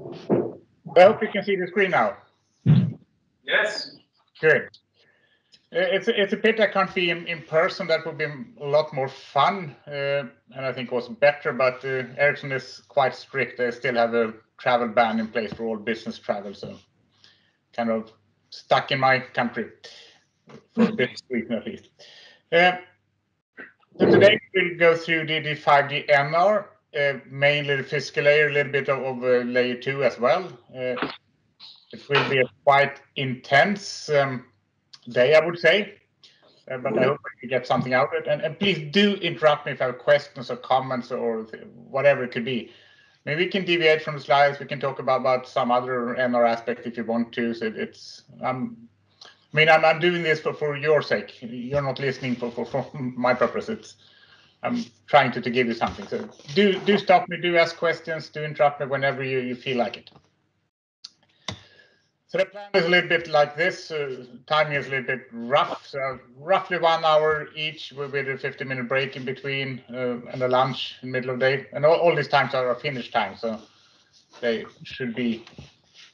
I hope you can see the screen now. Yes. Good. It's it's a pity I can't be in, in person. That would be a lot more fun, uh, and I think was better. But uh, Ericsson is quite strict. They still have a travel ban in place for all business travel, so kind of stuck in my country for a bit reason at least. Uh, so today we'll go through the, the 5G NR, mainly the physical layer, a little bit of, of uh, layer two as well. Uh, it will be a quite intense. Um, day, I would say. Uh, but I hope you get something out of it. And, and, please do interrupt me if I have questions or comments or whatever it could be. Maybe we can deviate from the slides. We can talk about, about some other NR aspect if you want to. So it's um, I mean, I'm, I'm doing this for, for your sake. You're not listening for, for, for my purpose. I'm trying to, to give you something. So do do stop me, do ask questions, do interrupt me whenever you, you feel like it. So the plan is a little bit like this. Uh, timing is a little bit rough. So roughly one hour each with a 50 minute break in between uh, and a lunch in the middle of the day. And all, all these times are Finnish time, so they should be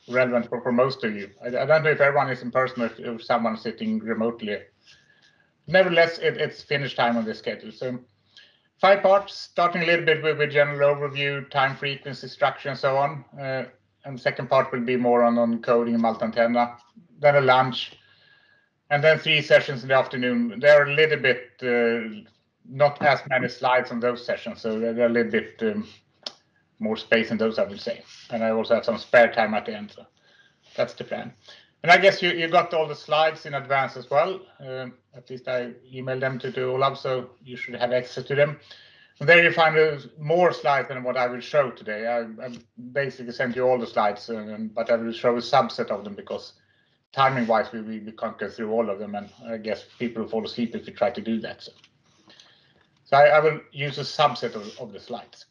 relevant for, for most of you. I, I don't know if everyone is in person or if, if someone sitting remotely. Nevertheless, it, it's Finnish time on this schedule. So five parts, starting a little bit with a general overview, time frequency, structure, and so on. Uh, and the second part will be more on, on coding and multi-antenna. Then a lunch, and then three sessions in the afternoon. There are a little bit uh, not as many slides on those sessions, so they're a little bit um, more space in those, I would say. And I also have some spare time at the end, so that's the plan. And I guess you, you got all the slides in advance as well. Uh, at least I emailed them to, to Olav, so you should have access to them. And There you find more slides than what I will show today. I, I basically sent you all the slides, uh, but I will show a subset of them because timing-wise, we, we, can't go through all of them, and I guess people fall asleep if we try to do that. So, so I, I will use a subset of, of the slides.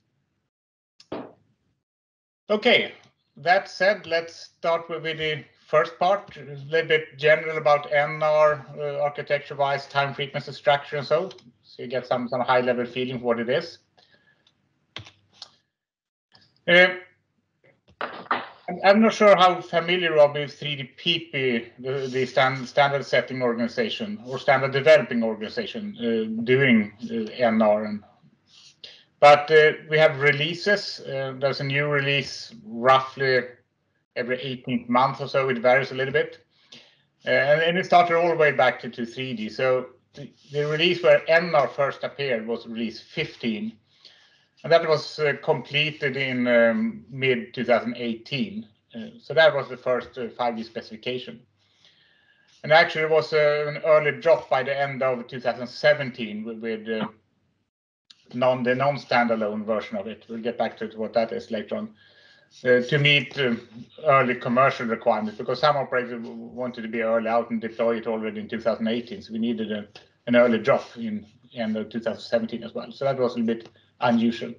Okay, that said, let's start with the first part, a little bit general about NR, uh, architecture-wise, time, frequency, structure, and so so you get some, some high level feeling for what it is. Uh, I'm not sure how familiar are with 3GPP, the, the stand, standard setting organization or standard developing organization uh, doing uh, NR. And, but uh, we have releases. Uh, there's a new release roughly every 18th month or so. It varies a little bit. Uh, and, and, it started all the way back to, to 3G. So the, release where NR first appeared was release 15, and that was uh, completed in um, mid 2018. Uh, so that was the first uh, 5G specification. And actually, it was uh, an early drop by the end of 2017 with, with uh, non the non-standalone version of it. We'll get back to what that is later on. Uh, to meet uh, early commercial requirements because some operators wanted to be early out and deploy it already in 2018. So we needed a, an early drop in end of 2017 as well. So that was a bit unusual.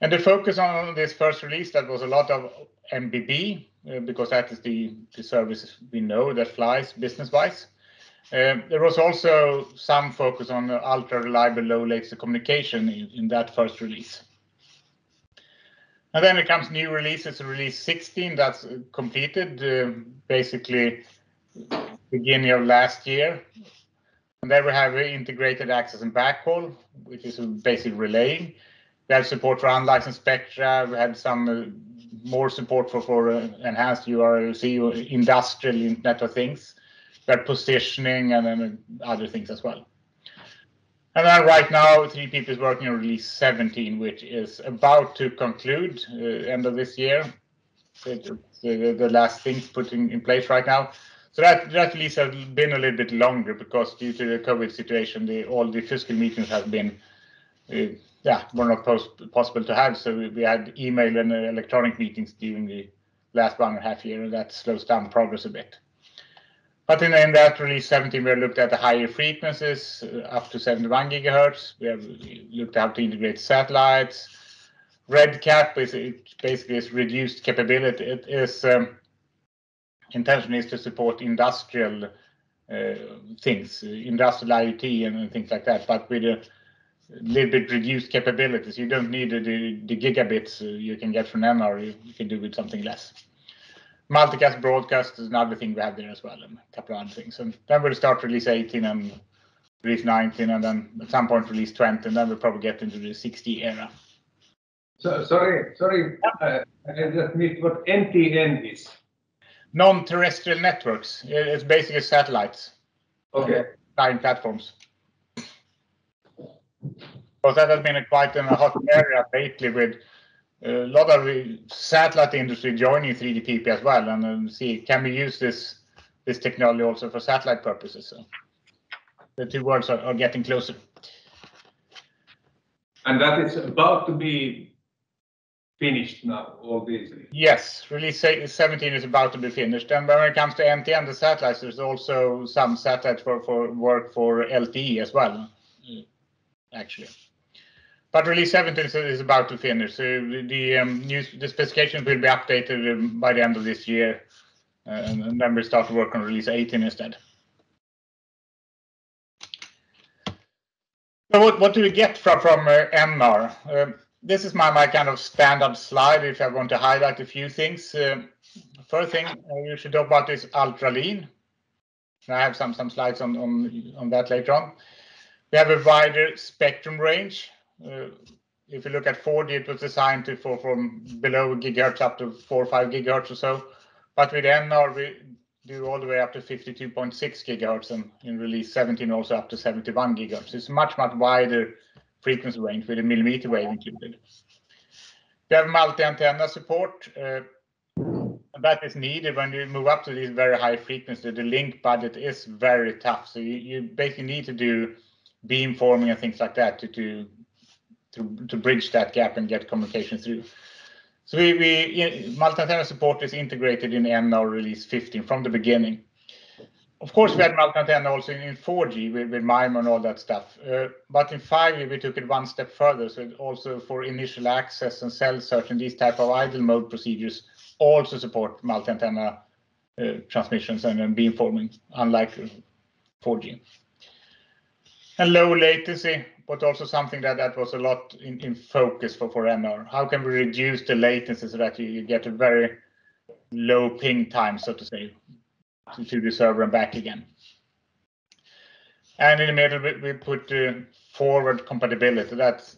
And the focus on this first release, that was a lot of MBB, uh, because that is the, the service we know that flies business-wise. Uh, there was also some focus on ultra reliable low latency communication in, in that first release. And then it comes new releases, release 16 that's completed uh, basically beginning of last year. And there we have integrated access and backhaul, which is basic relaying. We have support for unlicensed spectra. We had some uh, more support for, for uh, enhanced URLLC, industrial Internet of Things. We positioning and then other things as well. And then right now, 3GPP is working on release 17, which is about to conclude uh, end of this year. the, the, last things put in, in place right now. So that, that release has been a little bit longer because due to the COVID situation, the, all the physical meetings have been, uh, yeah, were not possible to have. So we, we had email and uh, electronic meetings during the last one and a half year, and that slows down progress a bit. But in, in that release 17, we looked at the higher frequencies uh, up to 71 gigahertz. We have looked at how to integrate satellites. RedCap is it basically is reduced capability. It is um, intention is to support industrial uh, things, industrial IoT and things like that, but with a little bit reduced capabilities. You don't need the, the gigabits you can get from NR. You, you can do with something less. Multicast broadcast is another thing we have there as well, and a couple of other things. And then we'll start release 18 and release 19, and then at some point release 20, and then we'll probably get into the 6G era. So, sorry, sorry, uh, I just missed what NTN is. Non-terrestrial networks. It's basically satellites. Okay. Flying platforms. Because that has been a quite a hot area lately with a lot of satellite industry joining 3GPP as well, and um, see can we use this this technology also for satellite purposes. So the two worlds are, are getting closer. And that is about to be finished now, all these. Yes, release 17 is about to be finished. And when it comes to NTN, the satellites, there's also some satellites for, for work for LTE as well, actually. But release 17 is, about to finish. So the um, new the specifications will be updated um, by the end of this year, uh, and, then we start to work on release 18 instead. So what, what do we get from, from uh, NR? Um, this is my, my kind of standard slide if I want to highlight a few things. Uh, first thing uh, you should talk about is ultra lean. I have some, some slides on, on, on that later on. We have a wider spectrum range. Uh, if you look at 4G, it was designed to for from below gigahertz up to 4 or 5 gigahertz or so. But with NR, we do all the way up to 52.6 gigahertz and in release 17 also up to 71 gigahertz. It's much, much wider frequency range with a millimeter wave included. We have multi-antenna support. Uh, that is needed when you move up to these very high frequencies. The link budget is very tough. So you, you basically need to do beamforming and things like that to, to, to, to bridge that gap and get communication through. So we, we multi-antenna support is integrated in NR release 15 from the beginning. Of course, we had multi-antenna also in 4G with, with MIMO and all that stuff. Uh, but in 5G, we took it one step further. So also for initial access and cell search and these type of idle mode procedures also support multi-antenna uh, transmissions and, and beamforming, unlike 4G. And low latency, but also something that, that was a lot in, in focus for, for NR. How can we reduce the latency so that you, you get a very low ping time, so to say, to, to the server and back again. And in the middle, we, we put uh, forward compatibility. That's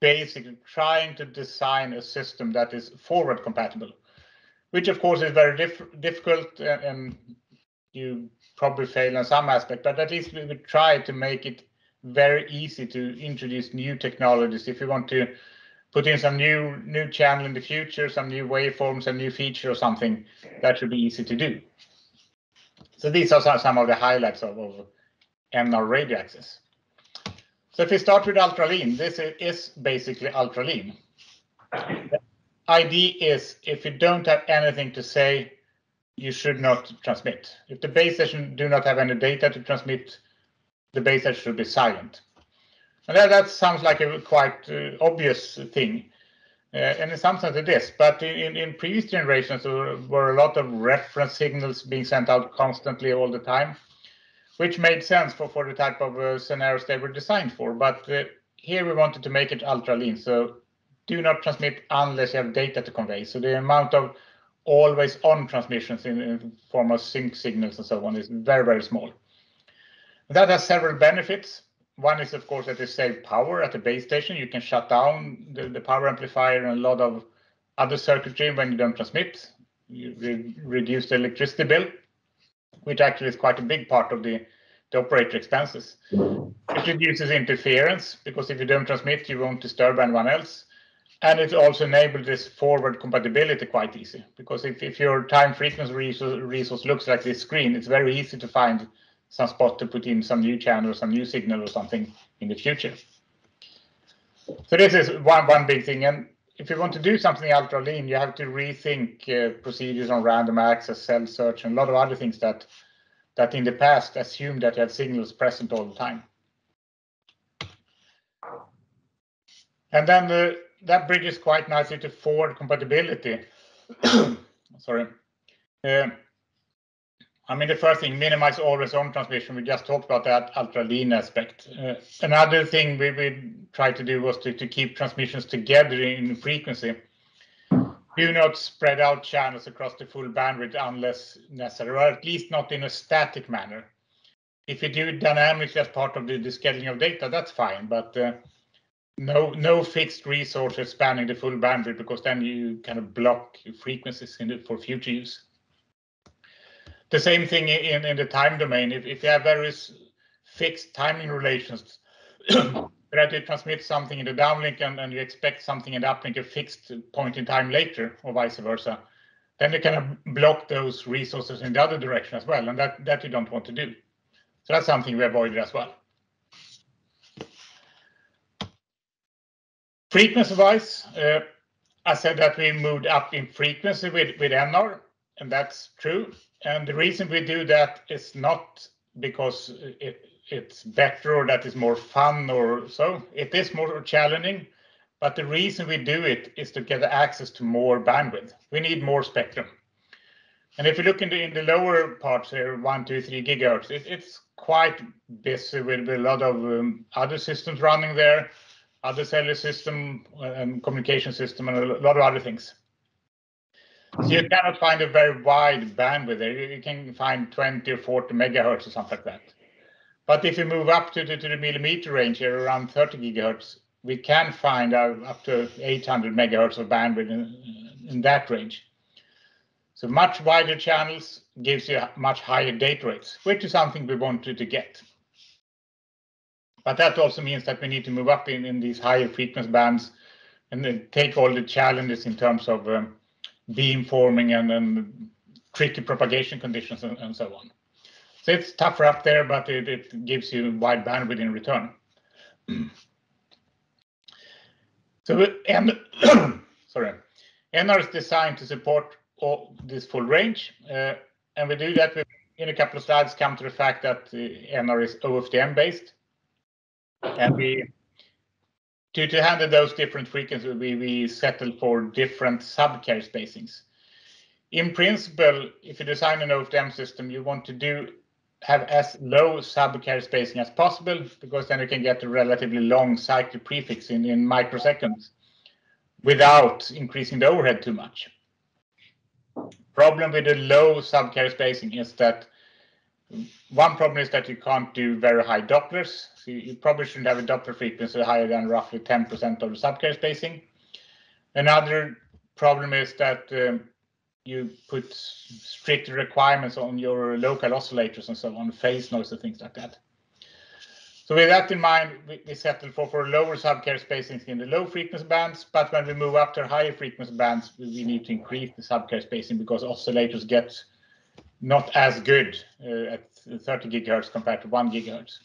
basically trying to design a system that is forward compatible, which of course is very diff difficult and, and, you probably fail in some aspect, but at least we would try to make it very easy to introduce new technologies. If you want to put in some new new channel in the future, some new waveforms, a new feature or something, that should be easy to do. So these are some of the highlights of, of NR radio access. So if we start with ultra lean, this is basically ultra lean. The idea is if you don't have anything to say, you should not transmit. If the base station do not have any data to transmit, the base station should be silent. And that, that sounds like a quite uh, obvious thing. Uh, and in some sense it is, but in, in previous generations there were a lot of reference signals being sent out constantly all the time, which made sense for, for the type of uh, scenarios they were designed for. But uh, here we wanted to make it ultra lean, so do not transmit unless you have data to convey. So the amount of always on transmissions in, in form of sync signals and so on is very, very small. That has several benefits. One is, of course, that you save power at the base station. You can shut down the, the power amplifier and a lot of other circuitry when you don't transmit. You re reduce the electricity bill, which actually is quite a big part of the, the operator expenses. It reduces interference because if you don't transmit, you won't disturb anyone else. And it also enables this forward compatibility quite easy because if, if your time frequency resource, resource looks like this screen, it's very easy to find some spot to put in some new channel or some new signal or something in the future. So this is one, one big thing. And if you want to do something ultra lean, you have to rethink uh, procedures on random access, cell search, and a lot of other things that that in the past assumed that you had signals present all the time. And then the, that bridges quite nicely to forward compatibility. Sorry. Uh, I mean, the first thing, minimize always-on transmission. We just talked about that ultra-lean aspect. Uh, another thing we, we tried to do was to, to keep transmissions together in frequency. Do not spread out channels across the full bandwidth unless necessary, or at least not in a static manner. If you do it dynamically as part of the, the scheduling of data, that's fine, but uh, no no fixed resources spanning the full bandwidth because then you kind of block frequencies the, for future use. The same thing in, in the time domain. If, if you have various fixed timing relations, that you transmit something in the downlink and, and you expect something in the uplink at a fixed point in time later, or vice versa, then you of block those resources in the other direction as well, and that, that you don't want to do. So that's something we avoided as well. Frequency-wise, uh, I said that we moved up in frequency with, with NR, and that's true. And the reason we do that is not because it, it's better or that is more fun or so. It is more challenging, but the reason we do it is to get access to more bandwidth. We need more spectrum. And if you look in the in the lower parts here, one, two, three gigahertz, it, it's quite busy with, a lot of um, other systems running there, other cellular system and communication system, and a lot of other things. So you cannot find a very wide bandwidth there. You can find 20 or 40 megahertz or something like that. But if you move up to the, to the millimeter range here, around 30 gigahertz, we can find uh, up to 800 megahertz of bandwidth in, in that range. So much wider channels gives you much higher data rates, which is something we wanted to get. But that also means that we need to move up in, in these higher frequency bands and then take all the challenges in terms of um, beam forming and, and tricky propagation conditions and, and, so on. So it's tougher up there, but it, it gives you wide bandwidth in return. so and sorry, NR is designed to support all this full range, uh, and we do that. We, in a couple of slides, come to the fact that uh, NR is OFDM based, and we to, to handle those different frequencies, we, we settle for different sub-carrier spacings. In principle, if you design an OFDM system, you want to do have as low sub-carrier spacing as possible, because then you can get a relatively long cyclic prefix in, in microseconds without increasing the overhead too much. Problem with the low sub-carrier spacing is that one problem is that you can't do very high Dopplers. So you probably shouldn't have a Doppler frequency higher than roughly 10% of the sub-carrier spacing. Another problem is that um, you put strict requirements on your local oscillators and so on, phase noise and things like that. So with that in mind, we, we settle for, for lower sub-carrier spacings in the low frequency bands, but when we move up to higher frequency bands, we, we need to increase the sub-carrier spacing because oscillators get not as good uh, at 30 gigahertz compared to 1 gigahertz.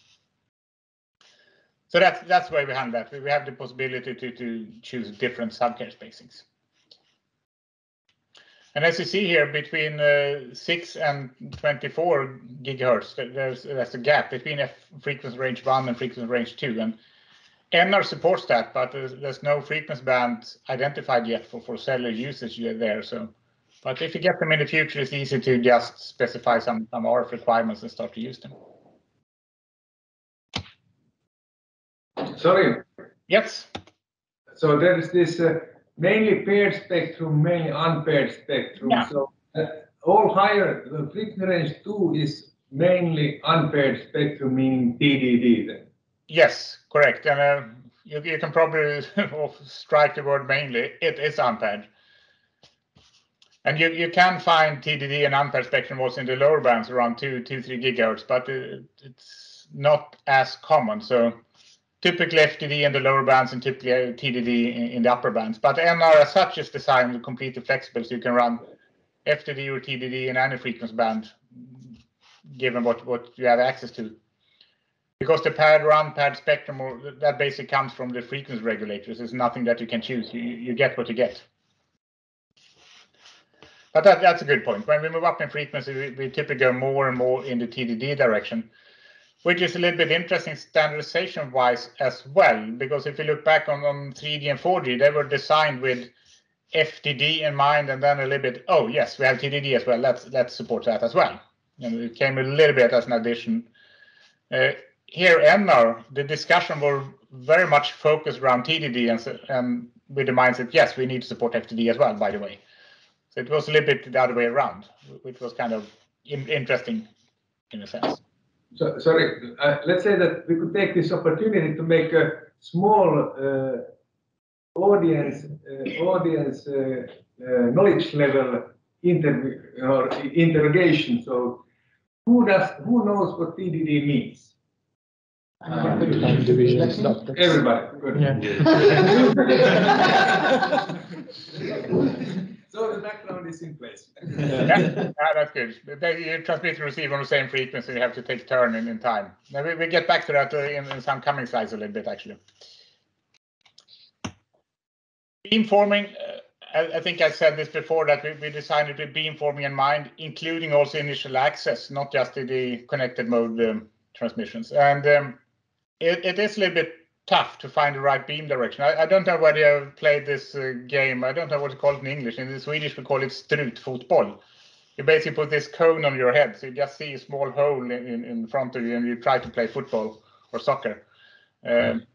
So that's that's why we handle that. We have the possibility to, to choose different sub-carrier spacings. And as you see here, between uh, 6 and 24 gigahertz, there's, there's a gap between frequency range 1 and frequency range 2. And NR supports that, but there's, there's no frequency band identified yet for, for cellular usage there. So but if you get them in the future, it's easy to just specify some, some RF requirements and start to use them. Sorry. Yes. So there is this uh, mainly paired spectrum, mainly unpaired spectrum. Yeah. So uh, all higher, the frequency range 2 is mainly unpaired spectrum, meaning TDD then? Yes, correct. And uh, you, you can probably strike the word mainly. It is unpaired. And you, you can find TDD and unpaired spectrum also in the lower bands around 2, 2 3 gigahertz, but it, it's not as common. So typically FDD in the lower bands and typically uh, TDD in, in the upper bands. But NR as such is designed completely flexible, so you can run FDD or TDD in any frequency band, given what, what you have access to. Because the paired or unpaired spectrum, or that basically comes from the frequency regulators. It's nothing that you can choose. You, you get what you get. But that, that's a good point. When we move up in frequency, we, we typically go more and more in the TDD direction, which is a little bit interesting standardization wise as well. Because if you look back on, on 3G and 4G, they were designed with FDD in mind, and then a little bit, oh yes, we have TDD as well. Let's let's support that as well. and it came a little bit as an addition. Uh, here, NR, the discussion was very much focused around TDD and, and with the mindset, yes, we need to support FDD as well, by the way. So it was a little bit the other way around, which was kind of in, interesting in a sense. So, sorry, uh, let's say that we could take this opportunity to make a small uh, audience uh, audience uh, uh, knowledge level interview or interrogation. So, who does who knows what TDD means? Time division Everybody, good. so the background is in place. yeah, that's good. You transmit and receive on the same frequency. You have to take turn in, in time. Now we, we get back to that uh, in, in some coming slides a little bit, actually. Beamforming, uh, I, I, think I said this before that we, we designed it with beamforming in mind, including also initial access, not just the, the connected mode um, transmissions. And um, it, it is a little bit tough to find the right beam direction. I, I don't know whether you have played this uh, game. I don't know what to call it in English. In Swedish, we call it strutfotboll. You basically put this cone on your head, so you just see a small hole in, in, front of you, and you try to play football or soccer. Um,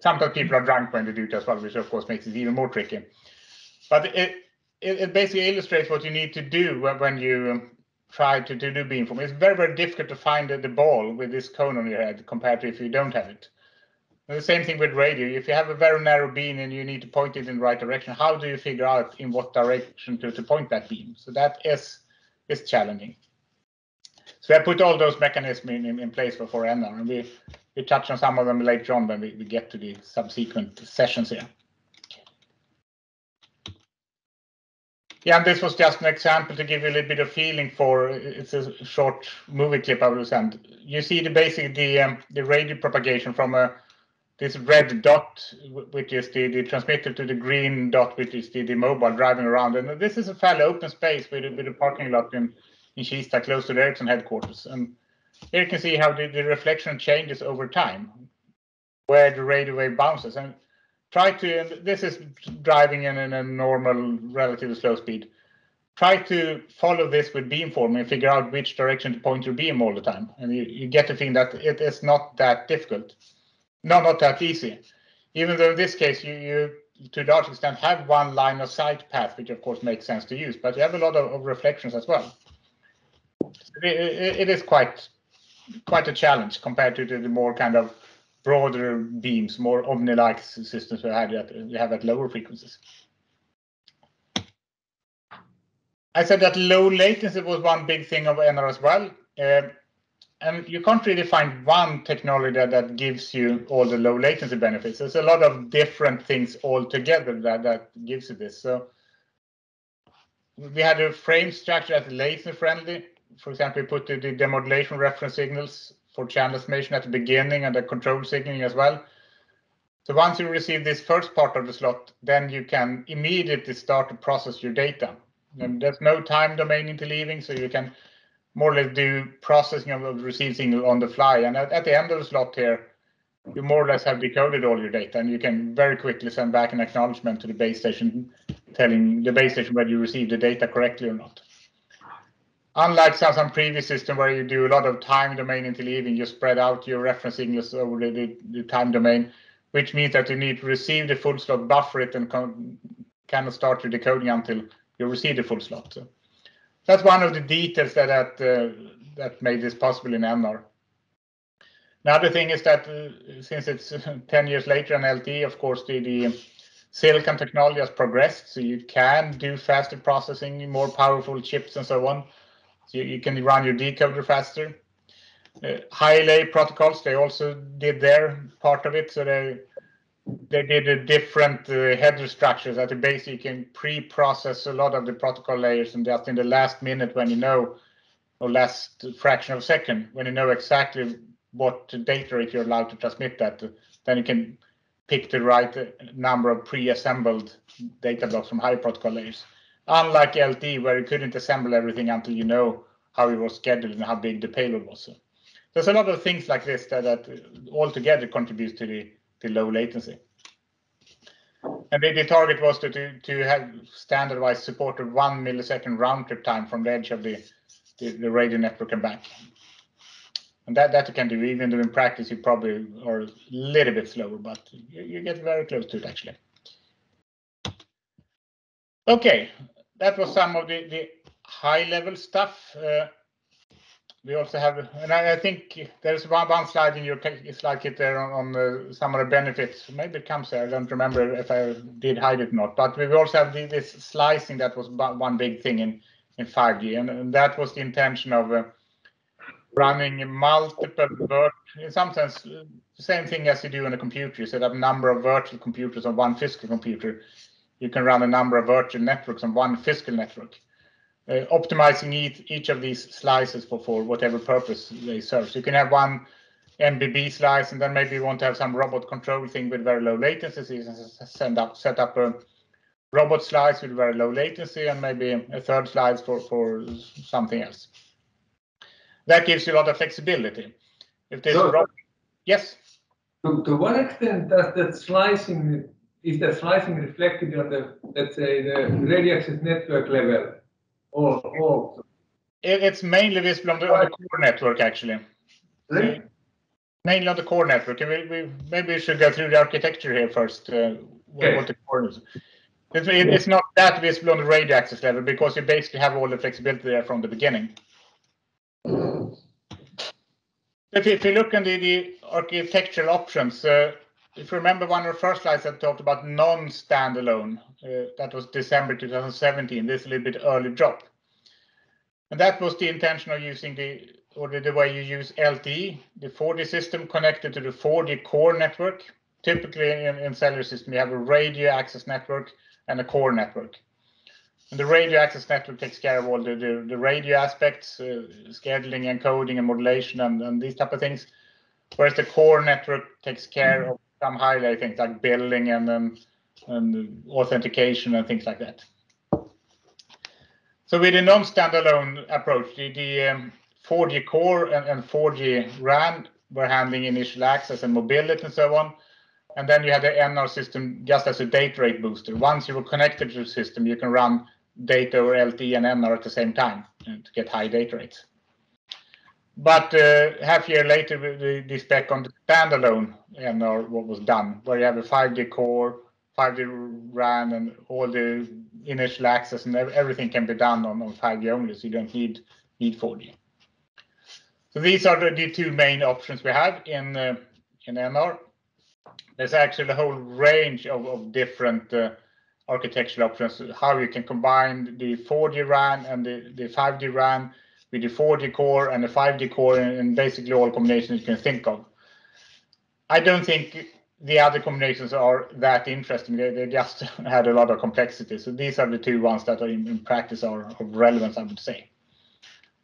sometimes people are drunk when they do it as well, which of course makes it even more tricky. But it, it, it basically illustrates what you need to do when, you try to, to do beamforming. It's very, very difficult to find the, the ball with this cone on your head compared to if you don't have it. The same thing with radio. If you have a very narrow beam and you need to point it in the right direction, how do you figure out in what direction to, to point that beam? So that is is challenging. So I put all those mechanisms in, in, place for, for NR, and we, we touch on some of them later on when we, we get to the subsequent sessions here. Yeah, and this was just an example to give you a little bit of feeling for. It's a short movie clip I will send. You see the basic the um, the radio propagation from a this red dot, which is the, the transmitter, to the green dot, which is the, the mobile driving around. And this is a fairly open space with, with a parking lot in, in Kista, close to the Ericsson headquarters. And here you can see how the, the reflection changes over time, where the radio wave bounces. And try to, and this is driving in, in a normal, relatively slow speed. Try to follow this with beamforming and figure out which direction to point your beam all the time. And you, you get the feeling that it is not that difficult. No, not that easy. Even though in this case, you, you to a large extent have one line of sight path, which of course makes sense to use, but you have a lot of, of reflections as well. It, it, is quite quite a challenge compared to the, the, more kind of broader beams, more omni-like systems we have at, we have at lower frequencies. I said that low latency was one big thing of NR as well. Uh, and you can't really find one technology that, that gives you all the low latency benefits. There's a lot of different things all together that, that gives you this. So we had a frame structure that's latency friendly. For example, we put the, the demodulation reference signals for channel estimation at the beginning and the control signaling as well. So once you receive this first part of the slot, then you can immediately start to process your data. And there's no time domain interleaving, so you can more or less do processing of the received signal on the fly. And at, at, the end of the slot here, you more or less have decoded all your data and you can very quickly send back an acknowledgement to the base station telling the base station whether you received the data correctly or not. Unlike some, some previous system where you do a lot of time domain interleaving, you spread out your reference signals over the, the, time domain, which means that you need to receive the full slot, buffer it, and of start your decoding until you receive the full slot. So that's one of the details that that, uh, made this possible in NR. Another thing is that uh, since it's 10 years later on LTE, of course, the, the silicon technology has progressed, so you can do faster processing, more powerful chips and so on. So you, you can run your decoder faster. Uh, high lay protocols, they also did their part of it, so they they did a different uh, header structures at the base. You can pre-process a lot of the protocol layers, and just in the last minute, when you know, or last fraction of a second, when you know exactly what data rate you're allowed to transmit that, then you can pick the right uh, number of pre-assembled data blocks from high protocol layers. Unlike LTE, where you couldn't assemble everything until you know how it was scheduled and how big the payload was. So there's a lot of things like this that, that altogether contributes to the the low latency. And the, the target was to, to, to have standardized support of one millisecond round trip time from the edge of the the, the radio network and back. And that, that you can do, even though in practice you probably are a little bit slower, but you, you get very close to it actually. Okay, that was some of the, the high level stuff. Uh, we also have, and I, I, think there's one, one slide in your slide kit there on, on some of the benefits. Maybe it comes there. I don't remember if I did hide it or not. But we also have this slicing that was one big thing in, in 5G. And, and that was the intention of uh, running multiple in some sense, the same thing as you do on a computer. You set up a number of virtual computers on one physical computer. You can run a number of virtual networks on one physical network uh, optimizing each, each of these slices for, for whatever purpose they serve. So you can have one MBB slice, and then maybe you want to have some robot control thing with very low latency. So you send up, set up a robot slice with very low latency, and maybe a third slice for, for something else. That gives you a lot of flexibility. If there's so, robot, yes. To, to what extent does that slicing is that slicing reflected on the let's say the radio access network level? Or it, it's mainly visible on the, on the core network, actually. Really? Mainly on the core network. We, we, maybe we should go through the architecture here first. Uh, okay. what the core is. It's, it's not that visible on the radio access level because you basically have all the flexibility there from the beginning. If you, if you look at the, the architectural options, uh, if you remember one of the first slides I talked about non-standalone, uh, that was December 2017, this a little bit early drop. And that was the intention of using the, or the, way you use LTE, the 4G system connected to the 4G core network. Typically in, in cellular system, you have a radio access network and a core network. And the radio access network takes care of all the, the, the radio aspects, uh, scheduling, encoding, and modulation, and, and these type of things. Whereas the core network takes care of some highlight things like billing and then and authentication and things like that. So with a non-standalone approach, the, the um, 4G core and, and 4G RAN were handling initial access and mobility and so on. And then you had the NR system just as a data rate booster. Once you were connected to the system, you can run data over LTE and NR at the same time to get high data rates. But uh, half year later, the spec on the standalone NR what was done, where you have a 5G core, 5G RAN, and all the initial access and everything can be done on, on 5G only, so you don't need need 4G. So these are the, the two main options we have in uh, in NR. There's actually a whole range of, of different uh, architectural options, how you can combine the 4G RAN and the, the 5G RAN with the 4G core and the 5G core and basically all combinations you can think of. I don't think the other combinations are that interesting. They, they just had a lot of complexity. So these are the two ones that are in, in practice are of relevance, I would say.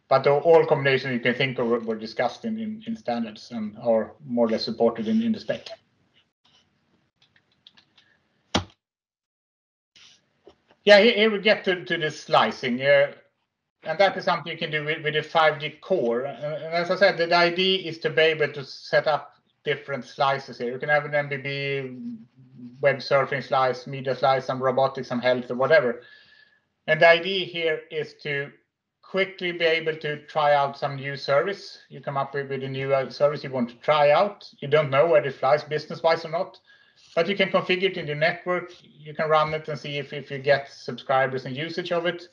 But all combinations you can think of were, discussed in, in, in, standards and are more or less supported in, in the spec. Yeah, here, here we get to, to the slicing. Uh, and that is something you can do with, with a 5G core. And, as I said, the idea is to be able to set up different slices here. You can have an MBB web surfing slice, media slice, some robotics, some health, or whatever. And the idea here is to quickly be able to try out some new service. You come up with, with a new uh, service you want to try out. You don't know whether it flies business-wise or not, but you can configure it in the network. You can run it and see if, if you get subscribers and usage of it.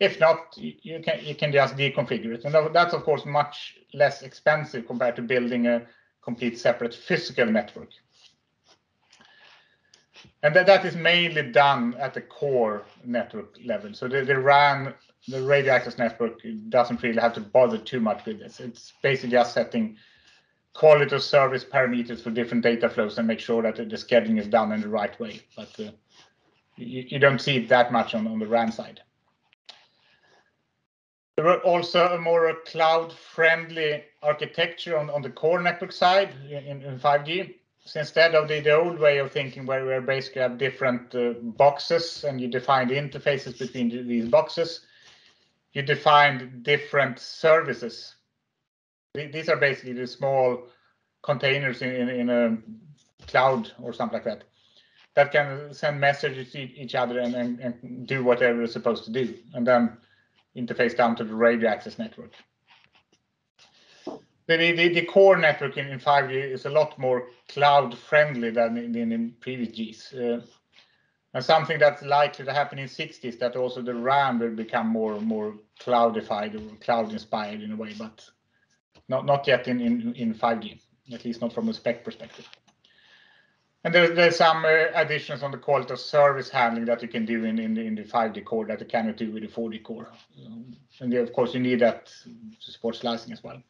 If not, you can you can just deconfigure it. And that's of course much less expensive compared to building a complete separate physical network. And that, that is mainly done at the core network level. So the, the RAN, the radio access network doesn't really have to bother too much with this. It's basically just setting quality of service parameters for different data flows and make sure that the scheduling is done in the right way. But uh, you, you, don't see it that much on, on the RAN side. There were also a more cloud-friendly architecture on, the core network side in, in 5G. So instead of the, old way of thinking where we basically have different uh, boxes and you define the interfaces between these boxes, you define different services. These are basically the small containers in, a cloud or something like that that can send messages to each other and, do whatever it's supposed to do. And then interface down to the radio access network. The, the, the core network in, in 5G is a lot more cloud friendly than in, in, previous Gs. Uh, and something that's likely to happen in 6G is that also the RAN will become more more cloudified or cloud inspired in a way, but not not yet in, in, in 5G, at least not from a spec perspective. And there's, there's some uh, additions on the quality of service handling that you can do in, in, the, in the 5G core that you cannot do with the 4G core. Um, and of course, you need that to support slicing as well.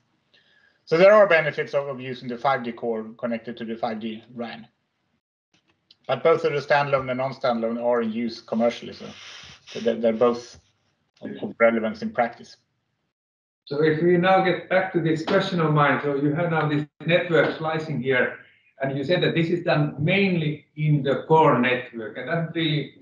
So there are benefits of, of using the 5G core connected to the 5G RAN. But both of the standalone and non-standalone are in use commercially, so, so they're, they're both of relevance in practice. So if we now get back to this question of mine, so you have now this network slicing here, and you said that this is done mainly in the core network, and that really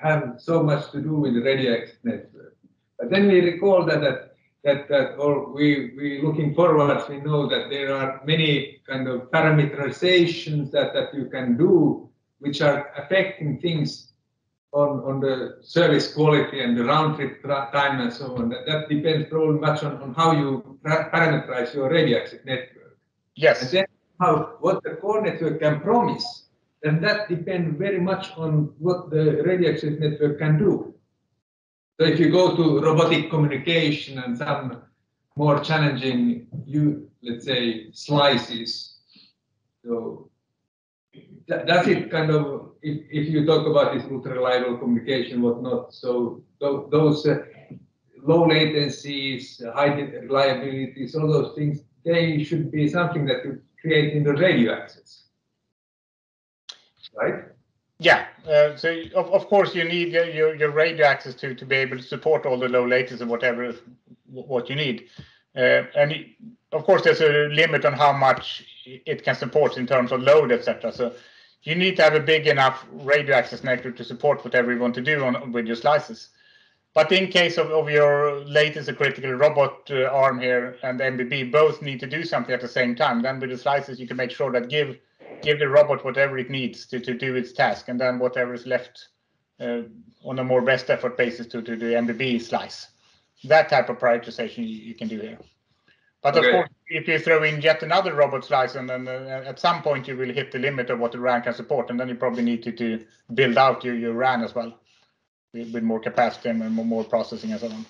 have so much to do with the radio access network. But then we recall that that that, that or we we looking forwards, we know that there are many kind of parameterizations that that you can do which are affecting things on, on the service quality and the round trip time and so on. That, that depends probably much on, on how you parameterize your radio access network. Yes. And then how what the core network can promise, and that depends very much on what the radio access network can do. So if you go to robotic communication and some more challenging, you let's say slices, so that's it kind of, if, if you talk about this ultra reliable communication, whatnot, so those uh, low latencies, high reliabilities, all those things, they should be something that you create in the radio access, right? Yeah, uh, so of, of course you need your, your, radio access to, to be able to support all the low latency whatever what you need. Uh, and of course, there's a limit on how much it can support in terms of load, etc. So you need to have a big enough radio access network to support whatever you want to do on with your slices. But in case of, of your latest critical robot uh, arm here and MBB both need to do something at the same time, then with the slices you can make sure that give give the robot whatever it needs to, to do its task, and then whatever is left uh, on a more best effort basis to, to the MBB slice. That type of prioritization you, you can do here. But okay. of course, if you throw in yet another robot slice, and then uh, at some point you will hit the limit of what the RAN can support, and then you probably need to, to build out your, your RAN as well with, more capacity and more, more processing and so on.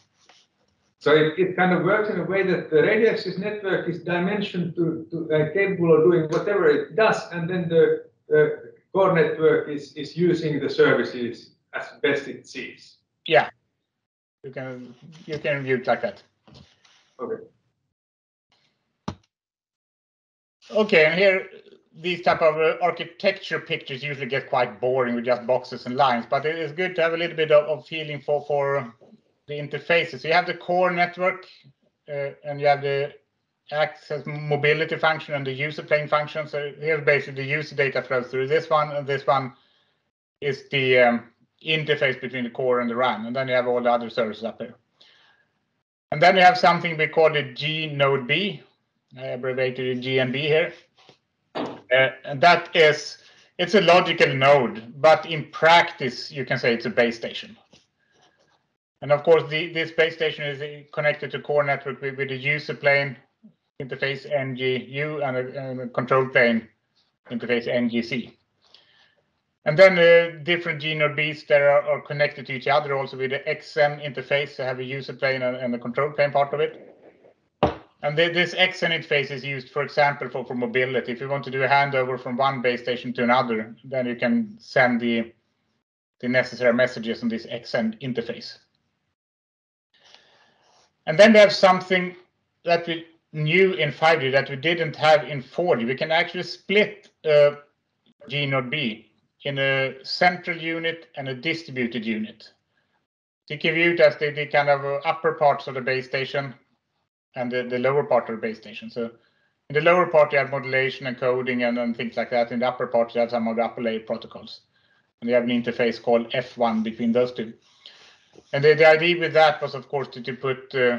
So it, it kind of works in a way that the radio access network is dimensioned to, to uh, capable of doing whatever it does, and then the uh, core network is, is using the services as best it sees. Yeah, you can you can view it like that. Okay. Okay, and here these type of uh, architecture pictures usually get quite boring with just boxes and lines, but it is good to have a little bit of, of feeling for for the interfaces. So you have the core network, uh, and you have the access mobility function and the user plane function. So here's basically the user data flows through this one, and this one is the um, interface between the core and the RAN, and then you have all the other services up here. And then you have something we call the G node B, I abbreviated GNB here. Uh, and that is, it's a logical node, but in practice, you can say it's a base station. And of course, the, this base station is connected to core network with, with a user plane interface NGU and a, and a control plane interface NGC. And then uh, different G node Bs that are, are, connected to each other also with the XN interface. So have a user plane and, and a control plane part of it. And this XN interface is used, for example, for, for mobility. If you want to do a handover from one base station to another, then you can send the, the necessary messages on this XN interface. And then we have something that we knew in 5G that we didn't have in 4G. We can actually split uh, G node B in a central unit and a distributed unit. You can view it as the, the kind of upper parts of the base station and the, the lower part of the base station. So in the lower part, you have modulation and coding and, and things like that. In the upper part, you have some of the upper layer protocols. And you have an interface called F1 between those two. And the, the idea with that was, of course, to, to put uh,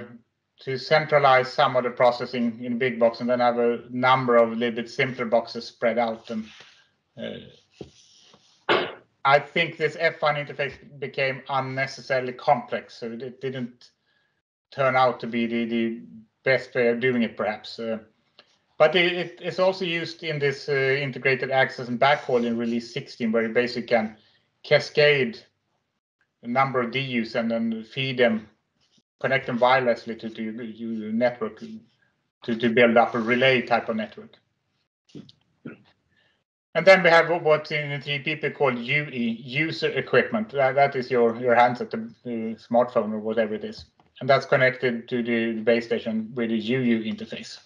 to centralize some of the processing in a big box and then have a number of a little bit simpler boxes spread out. And uh, I think this F1 interface became unnecessarily complex, so it didn't turn out to be the, the best way of doing it, perhaps. Uh, but it, it's also used in this uh, integrated access and backhaul in release 16, where you basically can cascade a number of DUs and then feed them, connect them wirelessly to, to your network to, to build up a relay type of network. And then we have what in the 3GPP called UE, user equipment. That, that is your, your handset, the, the smartphone or whatever it is. And that's connected to the base station with a UU interface.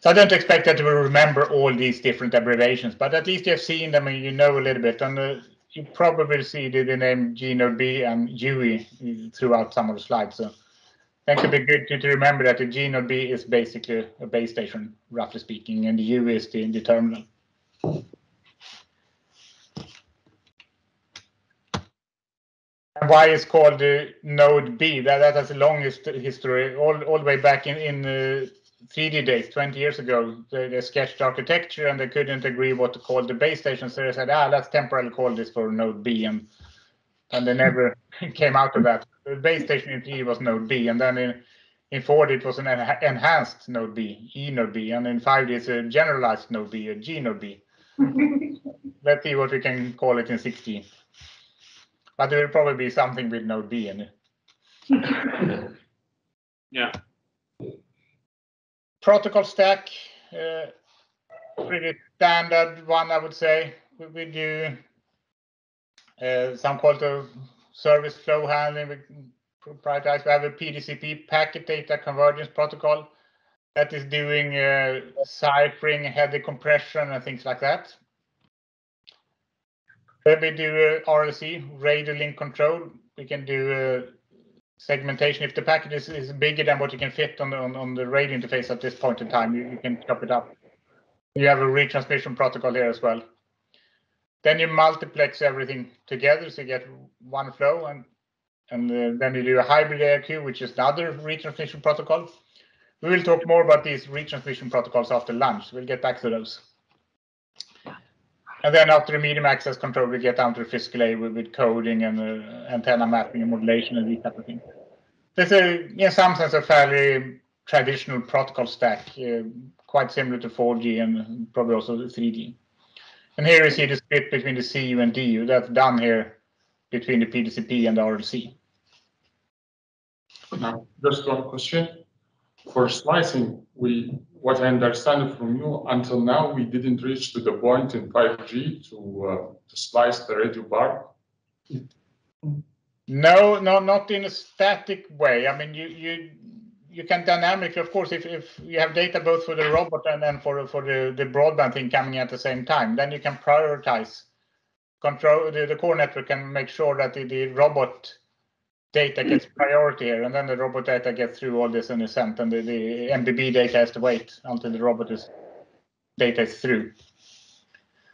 So I don't expect that to remember all these different abbreviations, but at least you've seen them and you know a little bit. And uh, you probably see the, the name GNodeB and UE throughout some of the slides. So that could be good to, to remember that the GNodeB is basically a base station, roughly speaking, and the UE is the, the terminal. And why it's called uh, Node B? That, that has a long hist history, all, all the way back in, in uh, 3G days, 20 years ago. They, they, sketched architecture and they couldn't agree what to call the base station. So they said, ah, let's temporarily call this for Node B. And, and they never came out of that. The base station in 3G was Node B. And then in, in 4G, it was an en enhanced Node B, E Node B. And in 5G, it's a generalized Node B, a G Node B. Let's see what we can call it in 16. But there will probably be something with Node B in it. yeah. Protocol stack, uh, pretty standard one, I would say. We, we do uh, some quality of service flow handling. We prioritize. We have a PDCP packet data convergence protocol that is doing uh, ciphering, header compression, and things like that. Then we do uh, RLC, radio link control. We can do uh, segmentation. If the packet is, is bigger than what you can fit on the, on, on the radio interface at this point in time, you, you can chop it up. You have a retransmission protocol here as well. Then you multiplex everything together so you get one flow, and and uh, then you do a hybrid ARQ, which is another retransmission protocol. We will talk more about these retransmission protocols after lunch. We'll get back to those. And then after the medium access control, we get down to the physical layer with, coding and uh, antenna mapping and modulation and these type of things. This is, in some sense, a fairly traditional protocol stack, uh, quite similar to 4G and probably also 3G. And here you see the split between the CU and DU. That's done here between the PDCP and the RLC. Now, just one question. For slicing, we what I understand from you, until now, we didn't reach to the point in 5G to, uh, to slice the radio bar? No, no, not in a static way. I mean, you you you can dynamically, of course, if, if you have data both for the robot and then for for the, the broadband thing coming at the same time, then you can prioritize control the, the core network and make sure that the, the robot data mm. gets priority here, and then the robot data gets through all this in a sent, and the, the MBB data has to wait until the robot is data is through.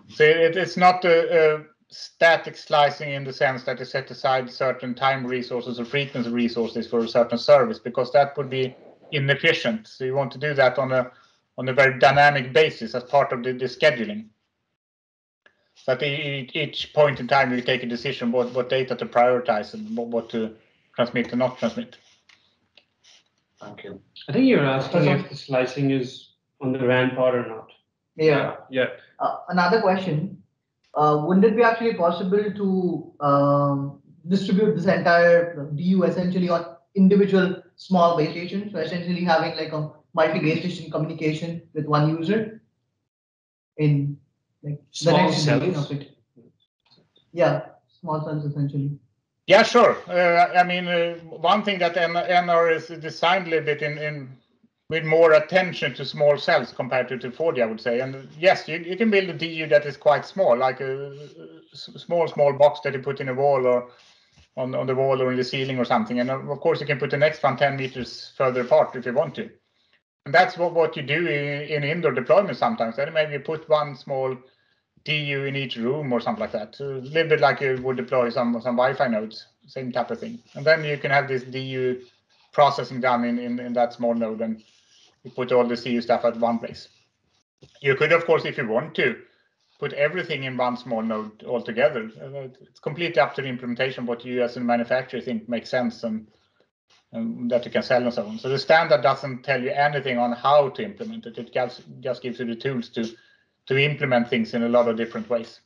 So it, it's not a, a, static slicing in the sense that you set aside certain time resources or frequency resources for a certain service, because that would be inefficient. So you want to do that on a on a very dynamic basis as part of the, the scheduling. So at each point in time, you take a decision what, what data to prioritize and what, what to transmit or not transmit. Thank you. I think you're asking if the slicing is on the RAN part or not. Yeah. Yeah. Uh, another question. Uh, wouldn't it be actually possible to um, distribute this entire DU essentially on individual small base stations? So essentially having like a multi-base station communication with one user in like small the next cells. of it. Yeah, small cells essentially. Yeah, sure. Uh, I mean, uh, one thing that NR is designed a little bit in, in with more attention to small cells compared to, to 4G, I would say. And yes, you, you can build a DU that is quite small, like a small, small box that you put in a wall or on, on the wall or in the ceiling or something. And of course, you can put the next one 10 meters further apart if you want to. And that's what, what you do in, in indoor deployment sometimes. Then maybe you put one small DU in each room or something like that. So a little bit like you would deploy some some Wi-Fi nodes, same type of thing. And then you can have this DU processing done in, in, in that small node and you put all the CU stuff at one place. You could, of course, if you want to, put everything in one small node altogether. It's completely up to the implementation, what you as a manufacturer think makes sense and um, that you can sell and so on. So the standard doesn't tell you anything on how to implement it. It just, just gives you the tools to, to implement things in a lot of different ways.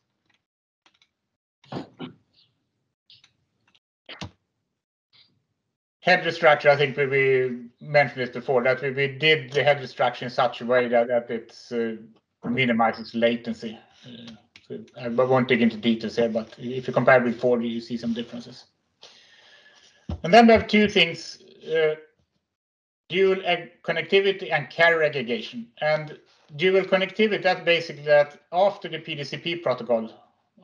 Head structure, I think we, we mentioned this before, that we, we did the head structure in such a way that, that it uh, minimizes latency. Uh, so I won't dig into details here, but if you compare with 4G, you see some differences. And then we have two things, uh, dual connectivity and carrier aggregation. And dual connectivity, that's basically that after the PDCP protocol,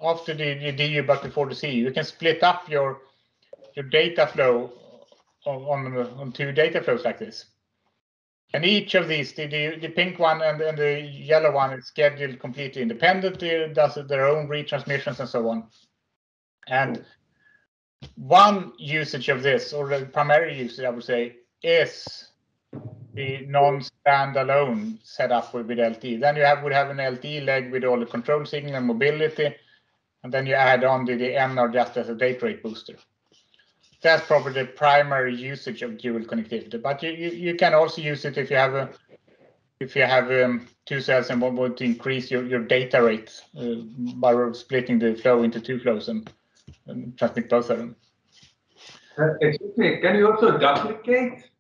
after the, the DU but before the CU, you can split up your, your data flow on, on, on two data flows like this. And each of these, the, the, the pink one and, and, the yellow one is scheduled completely independently, does their own retransmissions and so on. And one usage of this, or the primary usage, I would say, is the non-standalone setup with, with LTE. Then you have would have an LTE leg with all the control signal and mobility, and then you add on the, the NR just as a data rate booster. That's probably the primary usage of dual connectivity. But you, you, you can also use it if you have a if you have um, two cells and want to increase your, your data rate uh, by splitting the flow into two flows and and transmit both of them. Uh, excuse me, can you also duplicate?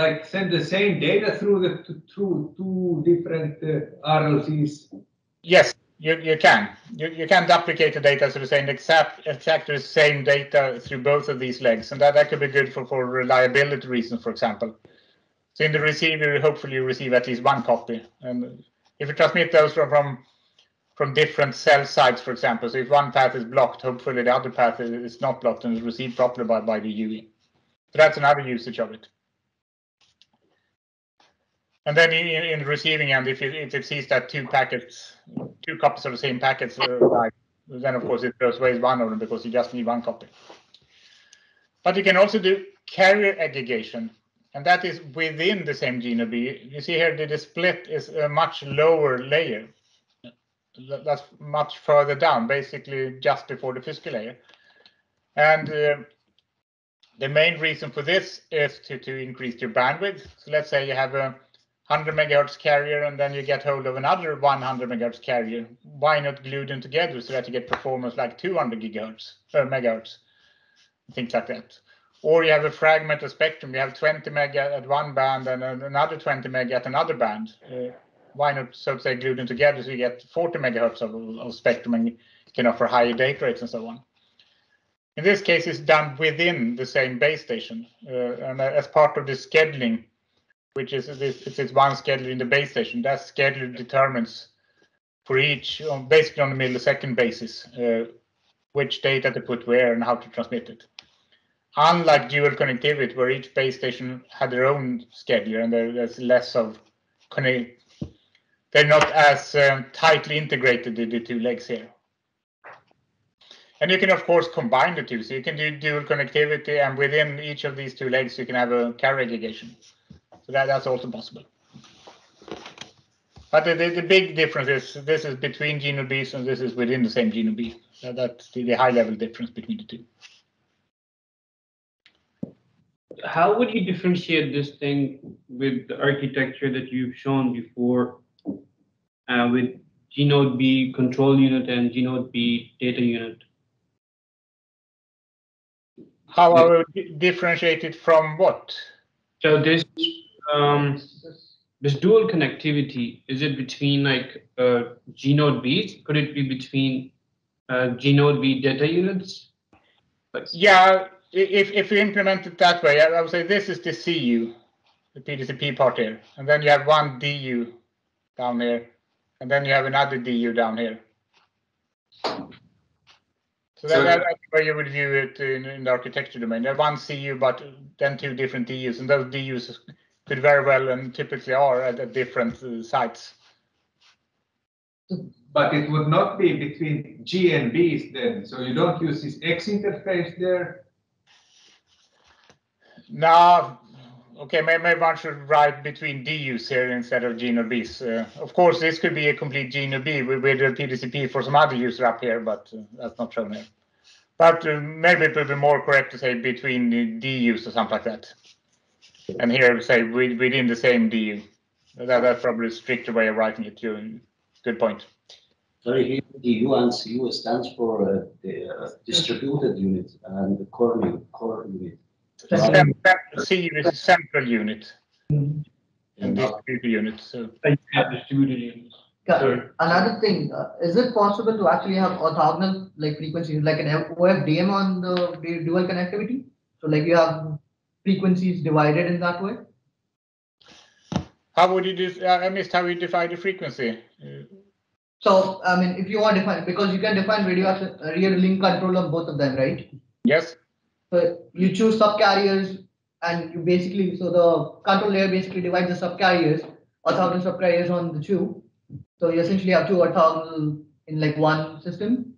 Like send the same data through the through two different uh, RLCs? Yes, you, you can. You, you can duplicate the data, so to say, and exact, exactly the same data through both of these legs. And that, that could be good for, for reliability reasons, for example. So in the receiver, hopefully you receive at least one copy. And if you transmit those from, from from different cell sites, for example. So if one path is blocked, hopefully the other path is not blocked and is received properly by, by the UE. So that's another usage of it. And then in, in receiving end, if it, if it sees that two packets, two copies of the same packets, uh, then of course it throws away one of them because you just need one copy. But you can also do carrier aggregation, and that is within the same GNB. You see here the split is a much lower layer that's much further down, basically just before the physical layer. And uh, the main reason for this is to, to increase your bandwidth. So let's say you have a 100 megahertz carrier and then you get hold of another 100 megahertz carrier. Why not glue them together so that you get performance like 200 gigahertz, uh, megahertz, things like that. Or you have a fragment of spectrum. You have 20 mega at one band and another 20 mega at another band. Uh, why not, so to say, glue them together so you get 40 megahertz of, of spectrum and can offer higher data rates and so on. In this case, it's done within the same base station. Uh, and as part of the scheduling, which is this, it's one schedule in the base station, that schedule determines for each, basically on a millisecond basis, uh, which data to put where and how to transmit it. Unlike dual connectivity, where each base station had their own scheduler and there, there's less of connect, they're not as um, tightly integrated, the, the two legs here. And you can, of course, combine the two. So you can do dual connectivity, and within each of these two legs, you can have a carrier aggregation. That, that's also possible. But the, the, the, big difference is this is between GNBs and this is within the same GNB. So that's the, the high level difference between the two. How would you differentiate this thing with the architecture that you've shown before uh, with Gnode B control unit and Gnode B data unit. How are we differentiated from what? So this um, this dual connectivity is it between like uh, Gnode B? Could it be between uh, Gnode B data units? Like, yeah, if if you implement it that way, I would say this is the CU, the PDCP part here, and then you have one DU down there, and then you have another DU down here. So, that, that's where you would view it in, in, the architecture domain. There are one CU, but then two different DUs, and those DUs could very well and typically are at, at different uh, sites. But it would not be between GNBs then, so you don't use this X interface there? No, Okay, maybe one should write between DUs here instead of GNBs. Uh, of course, this could be a complete GNB with, with a PDCP for some other user up here, but uh, that's not shown here. But uh, maybe it would be more correct to say between the DUs or something like that. And here say with- within the same DU. That, that's probably a stricter way of writing it. You, good point. Sorry, here the DU and CU stands for uh, the uh, distributed unit and the core unit, core unit. Central. Cen- cen- CU is a central unit Mhm. and distributed unit. So Yeah, distributed units. Ca- Another thing, uh, is it possible to actually have orthogonal like frequencies, like an F- OFDM on the dual connectivity? So like you have frequencies divided in that way? how would you do? I missed how you define the frequency. Uh, So, I mean, if you want to define, because you can define radio, uh, link control of both of them, right? yes. So you choose subcarriers and you basically, so the control layer basically divides the subcarriers, orthogonal subcarriers on the two. So you essentially have two orthogonal in like one system.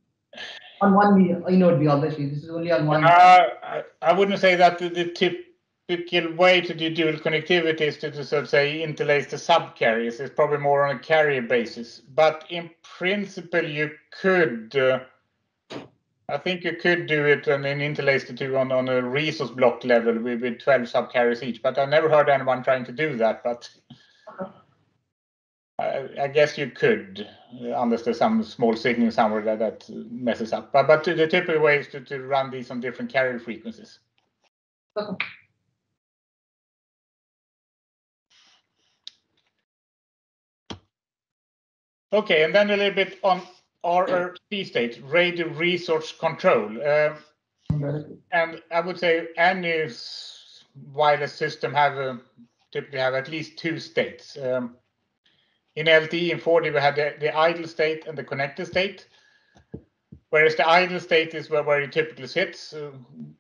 On one, you know, obviously, this is only on one. Uh, I, I wouldn't say that the, the typical way to do dual connectivity is to, to sort of say interlace the subcarriers. It's probably more on a carrier basis. But in principle, you could, uh, I think you could do it and then interlace the two on, on a resource block level with, with 12 subcarriers each. But I never heard anyone trying to do that. But I, I guess you could, unless there's some small signal somewhere that, that messes up. But, but the typical way is to, to run these on different carrier frequencies. And then a little bit on RRC state, radio resource control. Um, and I would say any wireless system have a, typically have at least two states. Um, in LTE and 4G, we had the, the idle state and the connected state. Whereas the idle state is where, where it typically sits uh,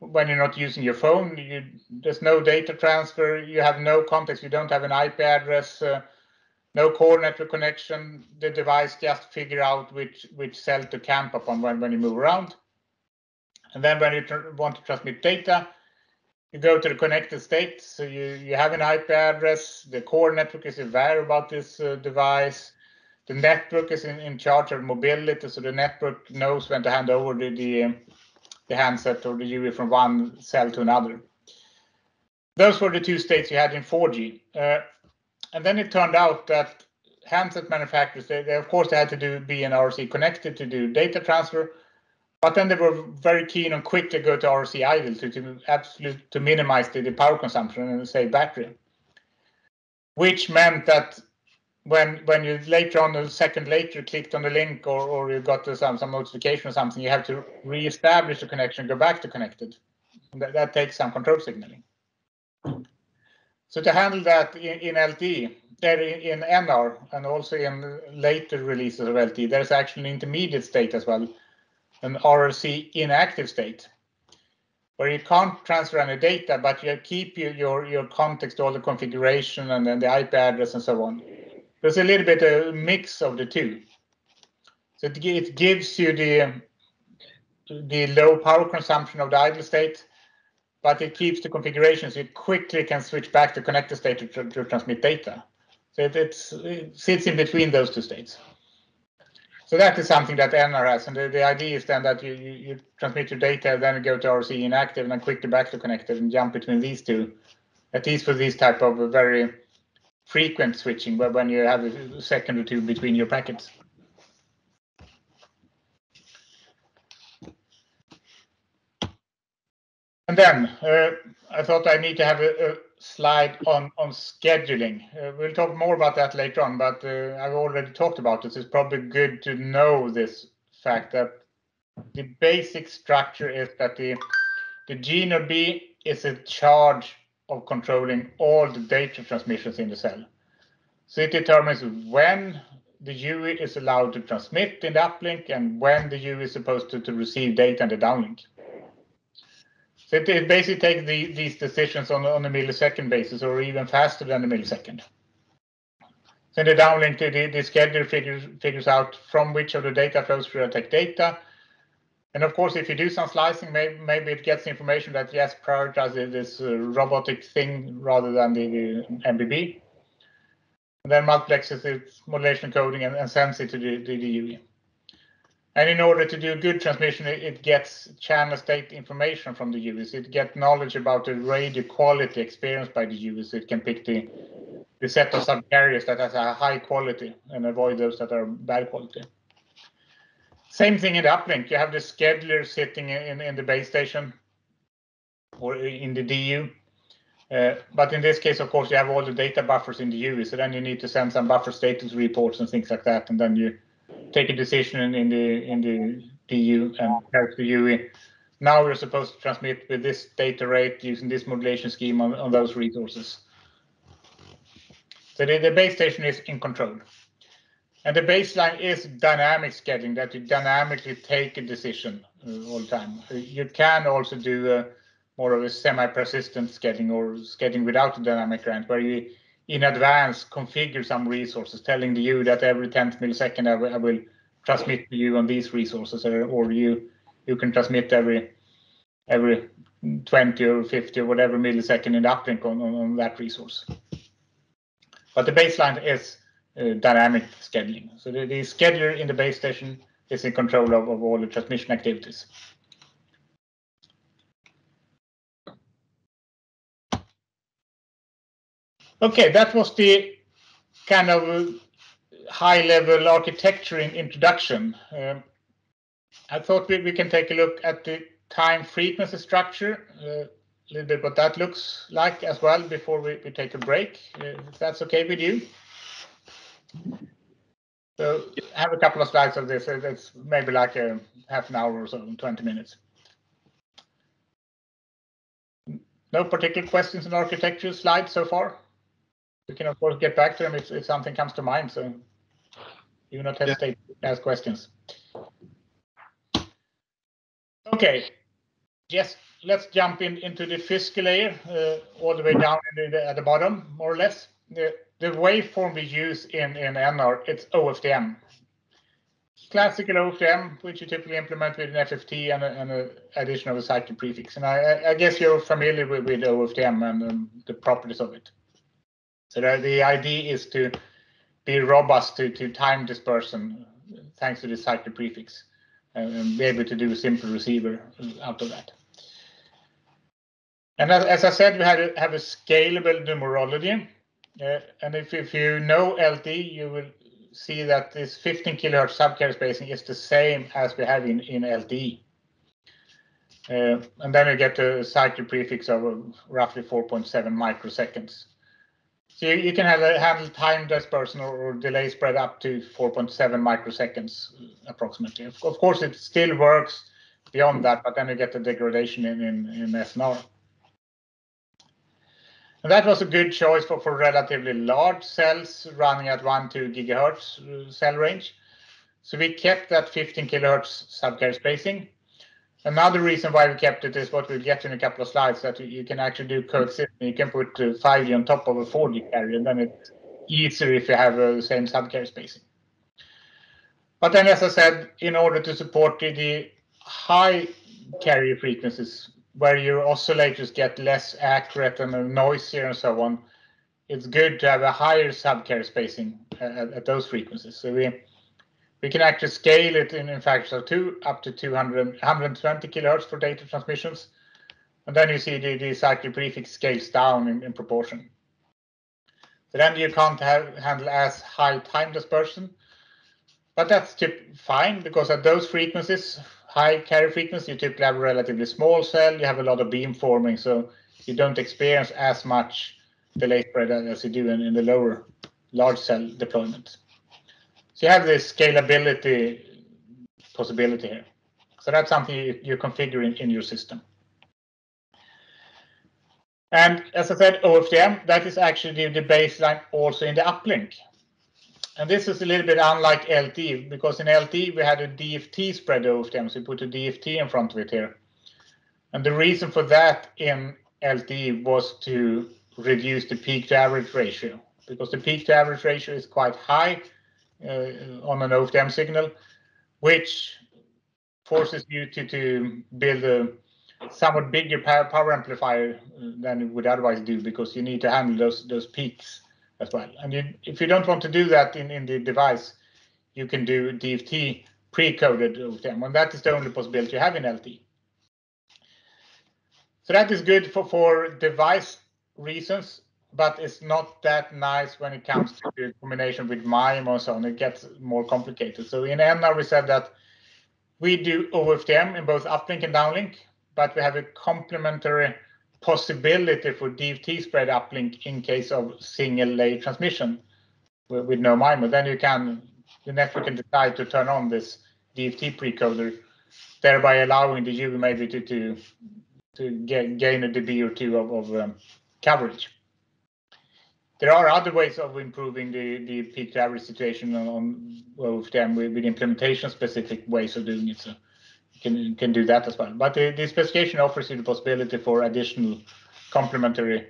when you're not using your phone. You, there's no data transfer. You have no context. You don't have an IP address. Uh, no core network connection. The device just figure out which which cell to camp upon when, when you move around. And then when you want to transmit data, you go to the connected state. So you, you have an IP address. The core network is aware about this uh, device. The network is in, in charge of mobility, so the network knows when to hand over the, the, um, the handset or the UE from one cell to another. Those were the two states you had in 4G. Uh, and then it turned out that handset manufacturers, they, they of course they had to do be an RRC connected to do data transfer, but then they were very keen on quickly go to RRC idle to, to absolute to minimize the, the power consumption and save battery. Which meant that when when you later on a second later clicked on the link or, or you got some some notification or something, you have to re-establish the connection, go back to connected. That, that takes some control signaling. So to handle that in, in LTE, there in, NR and also in later releases of LTE, there's actually an intermediate state as well, an RRC inactive state, where you can't transfer any data, but you keep your your, your context, all the configuration, and then the IP address and so on. There's a little bit a mix of the two. So it, it gives you the the low power consumption of the idle state, but it keeps the configuration so you quickly can switch back to connected state to, tr- to transmit data. So it, it sits in between those two states. So that is something that NR has, and the, the idea is then that you, you, you transmit your data, then go to RRC inactive, and then quickly back to connected and jump between these two. At least for these type of very frequent switching, where when you have a second or two between your packets. And then uh, I thought I need to have a, slide on, scheduling. Uh, we'll talk more about that later on, but uh, I've already talked about this. It's probably good to know this fact that the basic structure is that the, the G node B is in charge of controlling all the data transmissions in the cell. So it determines when the UE is allowed to transmit in the uplink and when the UE is supposed to, to receive data in the downlink. So it, it basically takes the, these decisions on, on a millisecond basis or even faster than a millisecond. So the downlink, the, the, scheduler figures, figures out from which of the data flows should I take data. And of course, if you do some slicing, maybe, maybe it gets information that yes, prioritize this uh, robotic thing rather than the, the MBB. And then multiplexes its modulation coding and, and sends it to the, the, the. And in order to do good transmission, it, gets channel state information from the UE. It gets knowledge about the radio quality experienced by the. So it can pick the, the set of subcarriers that has a high quality and avoid those that are bad quality. Same thing in the uplink. You have the scheduler sitting in, in the base station or in the DU. Uh, but in this case, of course, you have all the data buffers in the UE. So then you need to send some buffer status reports and things like that. And then you take a decision in, the in the DU and the UE. Now we're supposed to transmit with this data rate using this modulation scheme on, on those resources. So the, the base station is in control. And the baseline is dynamic scheduling that you dynamically take a decision uh, all the time. You can also do a, more of a semi-persistent scheduling or scheduling without a dynamic grant where you in advance configure some resources telling the UE that every 10th millisecond I will, I will transmit to you on these resources or, or you you can transmit every every 20 or 50 or whatever millisecond in the uplink on, on, on that resource. But the baseline is uh, dynamic scheduling. So the, the, scheduler in the base station is in control of, of all the transmission activities. Okay, that was the kind of high-level architecture introduction. Um, I thought we, we can take a look at the time frequency structure, uh, a little bit what that looks like as well before we, we take a break, uh, if that's okay with you. So I have a couple of slides of this. It's maybe like a half an hour or so, 20 minutes. No particular questions on architecture slides so far? We can of course get back to them if, if something comes to mind, so do not hesitate yeah. to ask questions. Okay, yes, let's jump in into the physical layer, uh, all the way down the, at the bottom, more or less. The, the waveform we use in, in NR, it's OFDM. Classical OFDM, which you typically implement with an FFT and, an addition of a cyclic prefix. And I, I guess you're familiar with, with OFDM and um, the properties of it. So the, idea is to be robust to, to time dispersion thanks to the cyclic prefix and be able to do a simple receiver out of that. And as, as I said, we have a, have a scalable numerology. Uh, and if, if you know LTE, you will see that this 15 kilohertz subcarrier spacing is the same as we have in, in. Uh, and then you get a cyclic prefix of roughly 4.7 microseconds. So you, you can have a, handle time dispersion or, or, delay spread up to 4.7 microseconds approximately. Of, of, course, it still works beyond that, but then you get the degradation in, in, in SNR. And that was a good choice for, for relatively large cells running at 1 2 gigahertz uh, cell range. So we kept that 15 kilohertz subcarrier spacing. Another reason why we kept it is what we'll get in a couple of slides, that you can actually do coexistence. You can put 5G uh, on top of a 4G carrier, and then it's easier if you have uh, the same subcarrier spacing. But then, as I said, in order to support the high carrier frequencies, where your oscillators get less accurate and noisier and so on, it's good to have a higher subcarrier spacing at, at those frequencies. So we we can actually scale it in, in factors of two up to 200, 120 kilohertz for data transmissions. And then you see the, the cyclic prefix scales down in, in proportion. So then you can't have, handle as high time dispersion. But that's fine because at those frequencies, high carrier frequency, you typically have a relatively small cell, you have a lot of beam forming, so you don't experience as much delay spread as you do in, in the lower large cell deployment. So you have this scalability possibility here. So that's something you, you configure in, in your system. And as I said, OFDM, that is actually the baseline also in the uplink. And this is a little bit unlike LTE, because in LTE we had a DFT spread OFDM, so we put a DFT in front of it here. And the reason for that in LTE was to reduce the peak to average ratio, because the peak to average ratio is quite high Uh, on an OFDM signal, which forces you to, to build a somewhat bigger power amplifier uh, than you would otherwise do because you need to handle those those peaks as well. And you, if you don't want to do that in, in the device, you can do DFT pre-coded OFDM, and that is the only possibility you have in LTE. So that is good for, for device reasons, but it's not that nice when it comes to the combination with MIMO and so on. It gets more complicated. So in NR, we said that we do OFDM in both uplink and downlink, but we have a complementary possibility for DFT spread uplink in case of single layer transmission with, with no MIMO. Then you can, the network can decide to turn on this DFT precoder, thereby allowing the UE maybe to, to, to get, gain a dB or two of, of um, coverage. There are other ways of improving the, the peak to average situation on OFDM with, with implementation specific ways of doing it. So you can can do that as well. But the, the specification offers you the possibility for additional complementary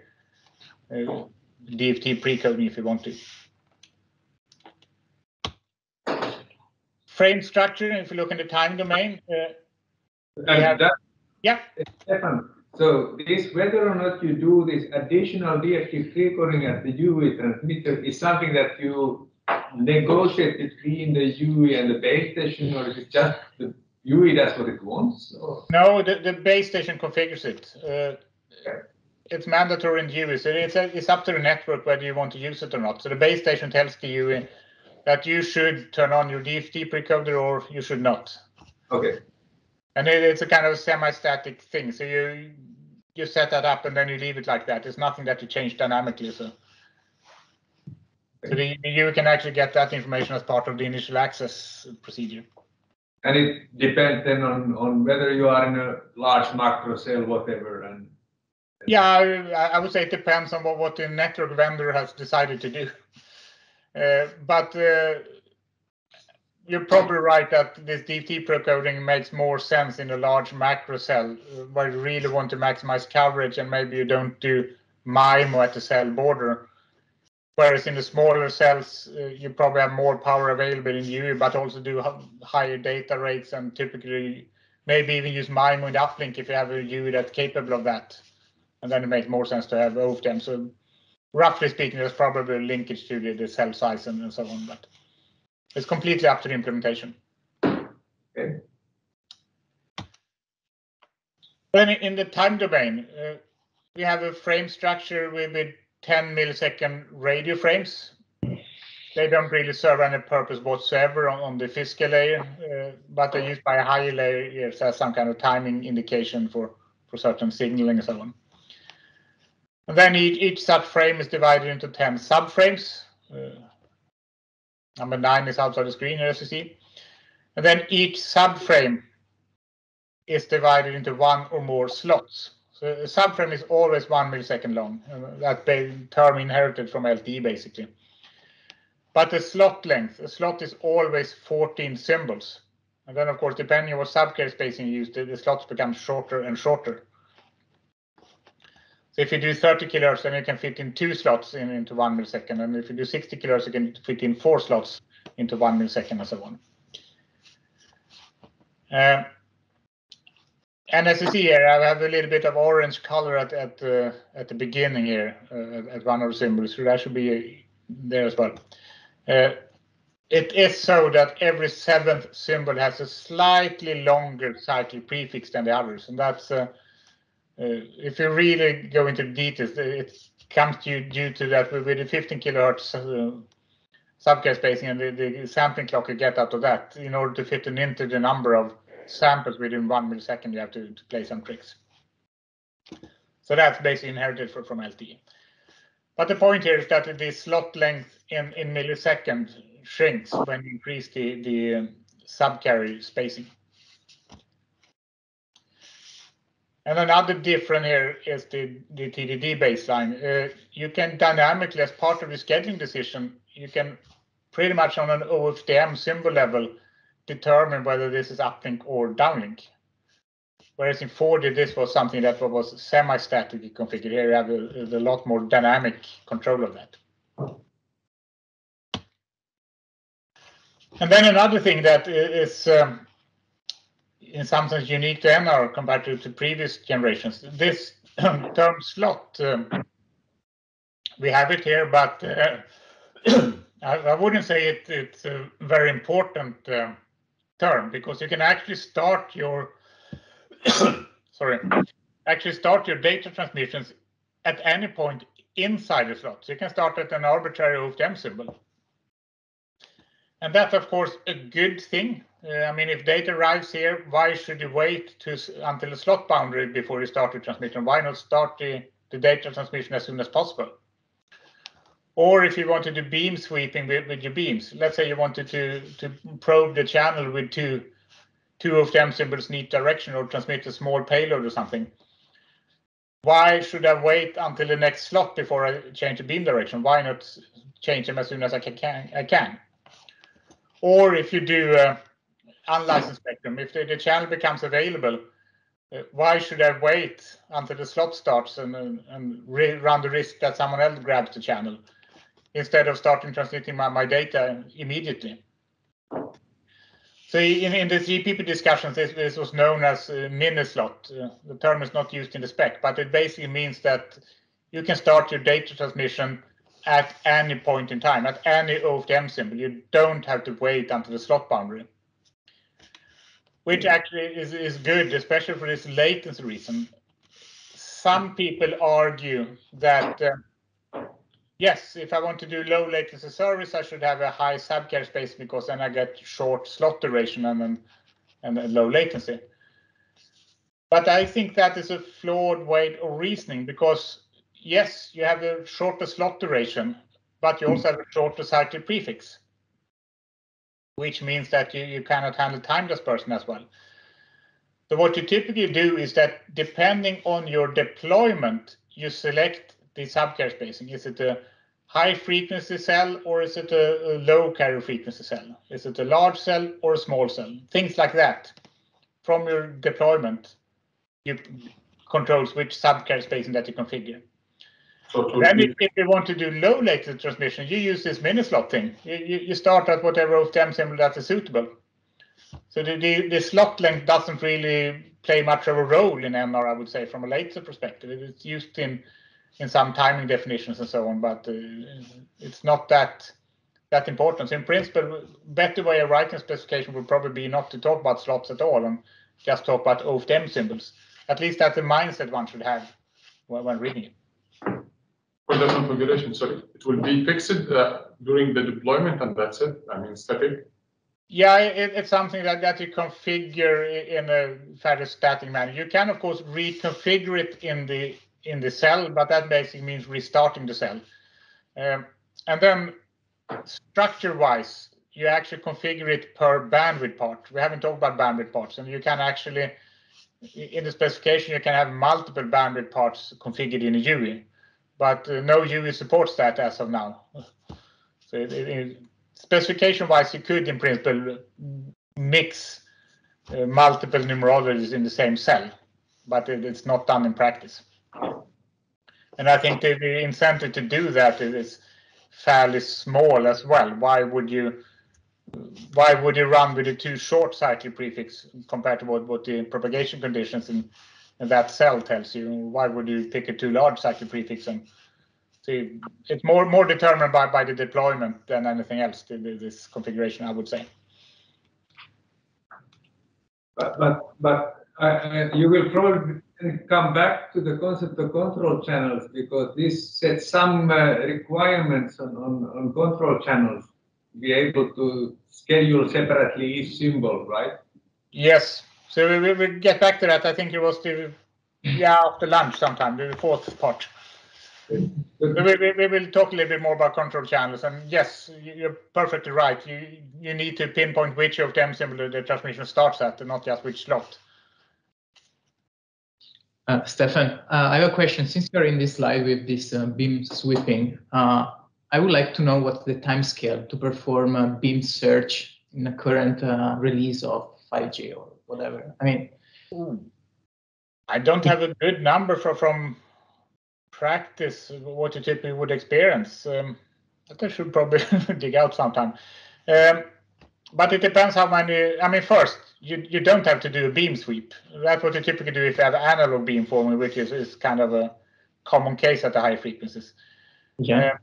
uh, DFT pre-coding if you want to. Frame structure, if you look in the time domain. Uh, have- that, yeah, Stefan, so this, whether or not you do this additional DFT pre-coding at the UE transmitter is something that you negotiate between the UE and the base station, or is it just the UE that's what it wants? or- no, the, the base station configures it. Uh, it's mandatory in UE, so it's, a, it's up to the network whether you want to use it or not. So the base station tells the UE that you should turn on your DFT precoder or you should not. Okay, And it, it's a kind of semi-static thing. So you you set that up and then you leave it like that. It's nothing that you change dynamically. So, so the, you can actually get that information as part of the initial access procedure. and it depends then on, on whether you are in a large macro cell, whatever, and. Yeah, I, I would say it depends on what, what the network vendor has decided to do. Uh, but uh, you're probably right that this DFT precoding makes more sense in a large macro cell uh, where you really want to maximize coverage and maybe you don't do MIMO at the cell border. Whereas in the smaller cells, uh, you probably have more power available in UE, but also do higher data rates and typically maybe even use MIMO in the uplink if you have a UE that's capable of that. And then it makes more sense to have both of them. So roughly speaking, there's probably a linkage to the, the cell size and, and so on, but it's completely up to the implementation. Okay. Then in- the time domain, uh, we have a frame structure with, with 10 millisecond radio frames. They don't really serve any purpose whatsoever on, on the physical layer, uh, but they're used by higher layers as some kind of timing indication for, for certain signaling and so on. And then each, each subframe is divided into 10 subframes. Uh, number nine is outside the screen as you see. And then each subframe is divided into one or more slots. So a subframe is always one millisecond long. Uh, that term inherited from LTE basically. But the slot length, a slot is always 14 symbols. And then of course, depending on what subcarrier spacing you use, the, the slots become shorter and shorter. So if you do 30 kilohertz, then you can fit in two slots in, into one millisecond. And if you do 60 kilohertz, you can fit in four slots into one millisecond and so on. Uh, and as you see here, I have a little bit of orange color at at, uh, at the beginning here uh, at one of the symbols, so that should be there as well. Uh, it is so that every seventh symbol has a slightly longer cyclic prefix than the others, and that's uh, uh, if you really go into details, it comes to you due to that with the 15 kilohertz uh, subcarrier spacing and the, the sampling clock you get out of that. In order to fit an integer number of samples within one millisecond, you have to, to play some tricks. So that's basically inherited for, from LTE. But the point here is that the slot length in, in millisecond shrinks when you increase the, the um, subcarrier spacing. And another difference here is the, the TDD baseline. Uh, you can dynamically, as part of the scheduling decision, you can pretty much on an OFDM symbol level determine whether this is uplink or downlink. Whereas in 4G, this was something that was semi-statically configured. Here you have a, a lot more dynamic control of that. And then another thing that is um, in some sense unique to NR compared to, to previous generations. This term slot, um, we have it here, but uh, I, I, wouldn't say it, it's a very important um, term because you can actually start your sorry actually start your data transmissions at any point inside the slot. So you can start at an arbitrary OFDM symbol. And that's of course a good thing. Uh, I mean, if data arrives here, why should you wait to until the slot boundary before you start the transmission? Why not start the, the data transmission as soon as possible? Or if you want to do beam sweeping with, with your beams, let's say you wanted to, to probe the channel with two, two of them symbols in each direction or transmit a small payload or something. Why should I wait until the next slot before I change the beam direction? Why not change them as soon as I can? I can. Or if you do uh, unlicensed spectrum, if the, the channel becomes available, uh, why should I wait until the slot starts and, and, and run the risk that someone else grabs the channel? instead of starting transmitting my, my data immediately. So in, in the GPP discussions, this, this was known as uh, mini-slot. Uh, the term is not used in the spec, but it basically means that you can start your data transmission at any point in time, at any OFDM symbol. You don't have to wait until the slot boundary, which actually is, is good, especially for this latency reason. Some people argue that uh, yes, if I want to do low latency service, I should have a high subcarrier space because then I get short slot duration and then, and, and low latency. But I think that is a flawed way of reasoning because yes, you have a shorter slot duration, but you also have a shorter cyclic prefix, which means that you, you cannot handle time dispersion as well. So what you typically do is that depending on your deployment, you select the subcarrier spacing. Is it a high frequency cell or is it a, a, low carrier frequency cell? Is it a large cell or a small cell? Things like that. From your deployment, you controls which subcarrier spacing that you configure. So then if, if, you want to do low latency transmission, you use this mini slot thing. You, you, you start at whatever OFDM symbol that is suitable. So the, the, the slot length doesn't really play much of a role in NR, I would say, from a latency perspective. It's used in in some timing definitions and so on, but uh, it's not that that important. So in principle, better way of writing specification would probably be not to talk about slots at all and just talk about OFDM symbols. At least that's the mindset one should have when, when reading it. For configuration, sorry, it will be fixed uh, during the deployment and that's it. I mean, static. Yeah, it, it's something that, that you configure in a fairly static manner. You can, of course, reconfigure it in the in the cell, but that basically means restarting the cell. Um, and then structure-wise, you actually configure it per bandwidth part. We haven't talked about bandwidth parts, and you can actually, in the specification, you can have multiple bandwidth parts configured in a UE, but uh, no UE supports that as of now. So it, it, specification-wise, you could, in principle, mix uh, multiple numerologies in the same cell, but it, it's not done in practice. And I think the, the incentive to do that is fairly small as well. Why would you why would you run with a too short cyclic prefix compared to what, what the propagation conditions in, in that cell tells you? Why would you pick a too large cyclic prefix? And see, it's more more determined by, by the deployment than anything else. This configuration, I would say. But but but uh, you will probably come back to the concept of control channels because this sets some uh, requirements on, on, on control channels to be able to schedule separately each symbol, right? Yes. So we will we'll get back to that. I think it was the yeah after lunch sometime, the fourth part. we, we, we, will talk a little bit more about control channels. And yes, you're perfectly right. You you need to pinpoint which of them symbol the transmission starts at, and not just which slot. Uh, Stefan, uh, I have a question. Since you're in this slide with this uh, beam sweeping, uh, I would like to know what's the time scale to perform a beam search in a current uh, release of 5G or whatever. I mean, I don't have a good number for, from practice what you typically would experience. Um, I should probably dig out sometime. Um, but it depends how many. I mean, first, you, you don't have to do a beam sweep. That's what you typically do if you have analog beamforming, which is, is kind of a common case at the high frequencies. Yeah. Uh,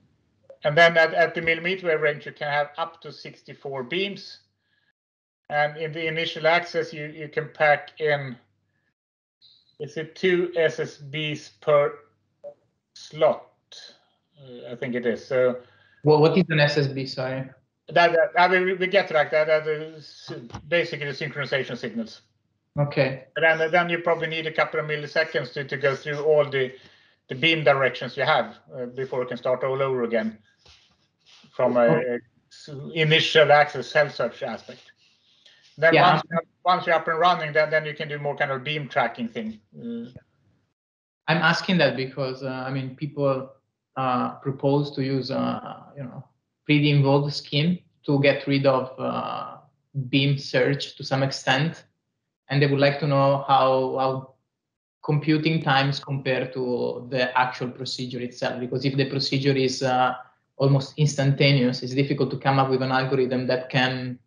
and then at, at the millimeter wave range, you can have up to 64 beams. And in the initial access, you, you can pack in, is it two SSBs per slot? Uh, I think it is. So Well, what is an SSB? Sorry. that, that I mean, we, we get to that. That, that is basically the synchronization signals. Okay. And then, then you probably need a couple of milliseconds to, to go through all the, the beam directions you have uh, before you can start all over again from a, a initial access cell search aspect. Then Yeah. once, you're- once you're up and running, then, then you can do more kind of beam tracking thing. Uh, I'm asking that because uh, I mean people uh, propose to use uh, you know pretty involved scheme to get rid of uh, beam search to some extent, and they would like to know how how computing times compare to the actual procedure itself. Because if the procedure is uh, almost instantaneous, it's difficult to come up with an algorithm that can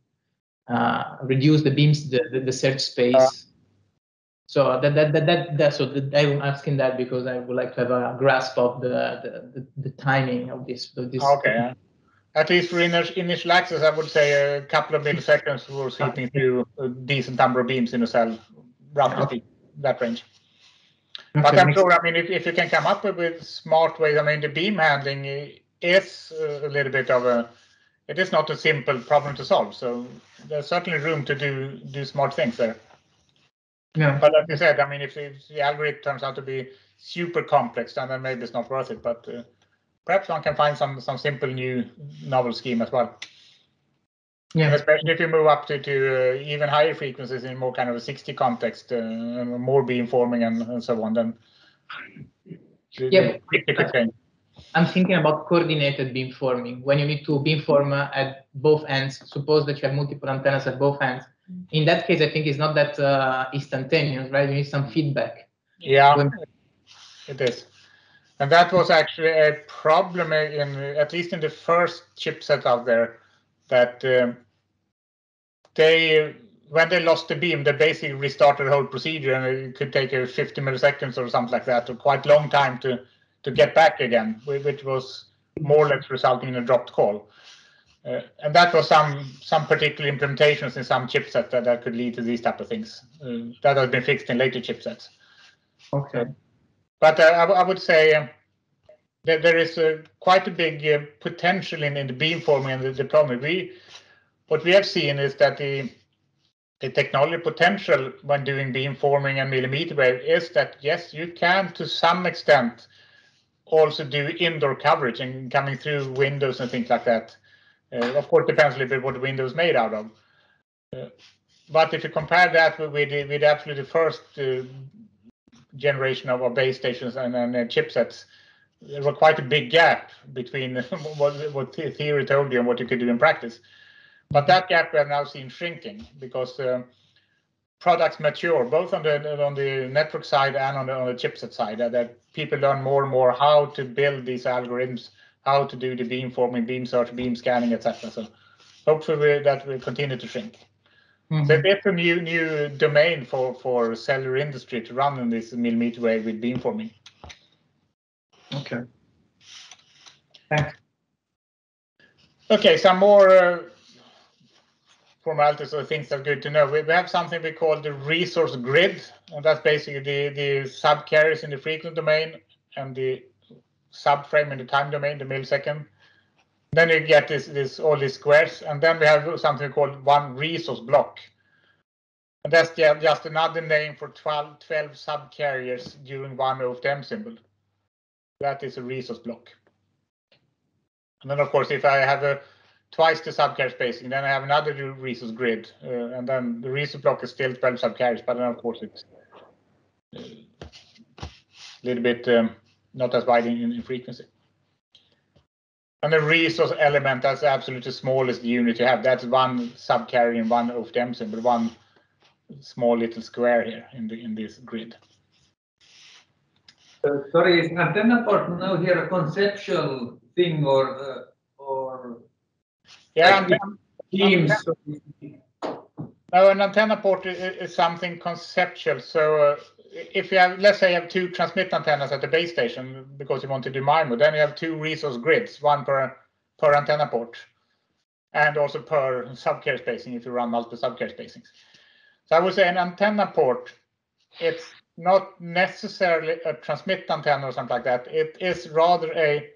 uh, reduce the beams the, the, the search space. So that that that, that that's what the, I'm asking that because I would like to have a grasp of the the, the, the timing of this. Of this Okay. yeah. At least for initial, initial access, I would say a couple of milliseconds for sweeping through a decent number of beams in a cell, roughly speaking, that range. But Okay, I'm sure, I mean, if, if you can come up with, with smart ways, I mean, the beam handling is a little bit of a, it is not a simple problem to solve. So there's certainly room to do do smart things there. yeah. But like you said, I mean, if, if the algorithm turns out to be super complex, then, then maybe it's not worth it. But uh, perhaps one can find some some simple new novel scheme as well. And Yeah. especially if you move up to, to uh, even higher frequencies in more kind of a 6G context, uh, and more beamforming and, and so on, then the- Yeah, the could change. I'm thinking about coordinated beamforming. When you need to beamform uh, at both ends, suppose that you have multiple antennas at both ends. In that case, I think it's not that uh, instantaneous, right? You need some feedback. Yeah, When- it is. And that was actually a problem in, at least in the first chipset out there, that um, they, when they lost the beam, they basically restarted the whole procedure and it could take a 50 milliseconds or something like that, or quite long time to, to get back again, which was more or less resulting in a dropped call. Uh, and that was some some particular implementations in some chipsets that, that could lead to these type of things. Uh, that has been fixed in later chipsets. Okay. But uh, I, w- I would say um, that there is uh, quite a big uh, potential in, in the beamforming and the deployment. We, what we have seen is that the the technology potential when doing beamforming and millimeter wave is that yes, you can to some extent also do indoor coverage and coming through windows and things like that. Uh, of course, depends a little bit what the window is made out of. Uh, but if you compare that with with, with actually the first uh, generation of, of base stations and, and uh, chipsets, there was quite a big gap between what, what the theory told you and what you could do in practice. But that gap we have now seen shrinking because um, products mature both on the on the network side and on the on the chipset side. That, that people learn more and more how to build these algorithms, how to do the beamforming, beam search, beam scanning, etc. So hopefully we, that will continue to shrink. Mhm. So it's a new new domain for for cellular industry to run in this millimeter wave with beamforming. Okay. Thanks. Okay, some more uh, formalities or things that are good to know. We, we have something we call the resource grid, and that's basically the the subcarriers in the frequency domain and the subframe in the time domain, the millisecond. Then you get this this all these squares, and then we have something called one resource block. And that's ju- just another name for 12, 12 subcarriers during one OFDM symbol. That is a resource block. And then, of course, if I have a twice the subcarrier spacing, then I have another resource grid, uh, and then the resource block is still 12 subcarriers, but then, of course, it's a little bit um, not as wide in, in frequency. And the resource element, that's absolutely the smallest unit you have. That's one subcarrier in one of OFDM symbol, one small little square here in the in this grid. Uh, Sorry, is antenna port now here a conceptual thing or, uh, or Yeah, Like teams? Now, an antenna port is something conceptual. So uh, if you have, let's say you have two transmit antennas at the base station because you want to do MIMO, then you have two resource grids, one per, per antenna port. and also per subcarrier spacing if you run multiple subcarrier spacings. So I would say an antenna port, it's not necessarily a transmit antenna or something like that. It is rather a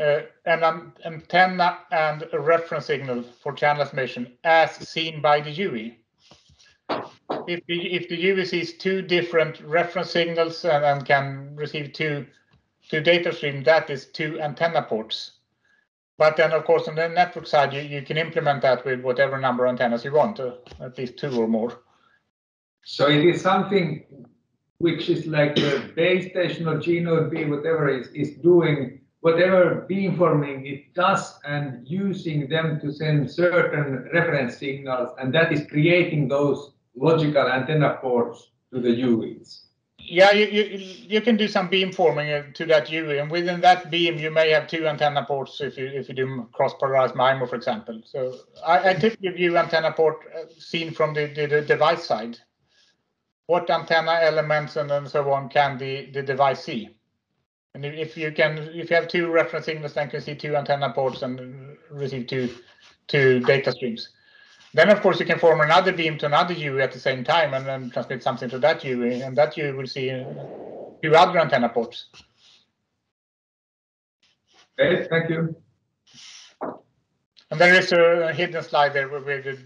an um, antenna and a reference signal for channel estimation as seen by the UE. If the, if the UE sees two different reference signals and, and can receive two, two data stream, that is two antenna ports. But then, of course, on the network side, you, you can implement that with whatever number of antennas you want, uh, at least two or more. So it is something which is like the base station or GNode B, whatever is, is doing, whatever beamforming it does and using them to send certain reference signals, and that is creating those logical antenna ports to the UEs. Yeah, you, you, you can do some beamforming uh, to that UE, and within that beam, you may have two antenna ports if you if you do cross polarized MIMO, for example. So I, I typically view antenna port uh, seen from the, the, the device side. What antenna elements and, and so on can the, the device see? And if you can, if you have two reference signals, then you can see two antenna ports and receive two two data streams. Then, of course, you can form another beam to another UE at the same time and then transmit something to that UE, and that UE will see two other antenna ports. Okay, thank you. And there is a hidden slide there with the,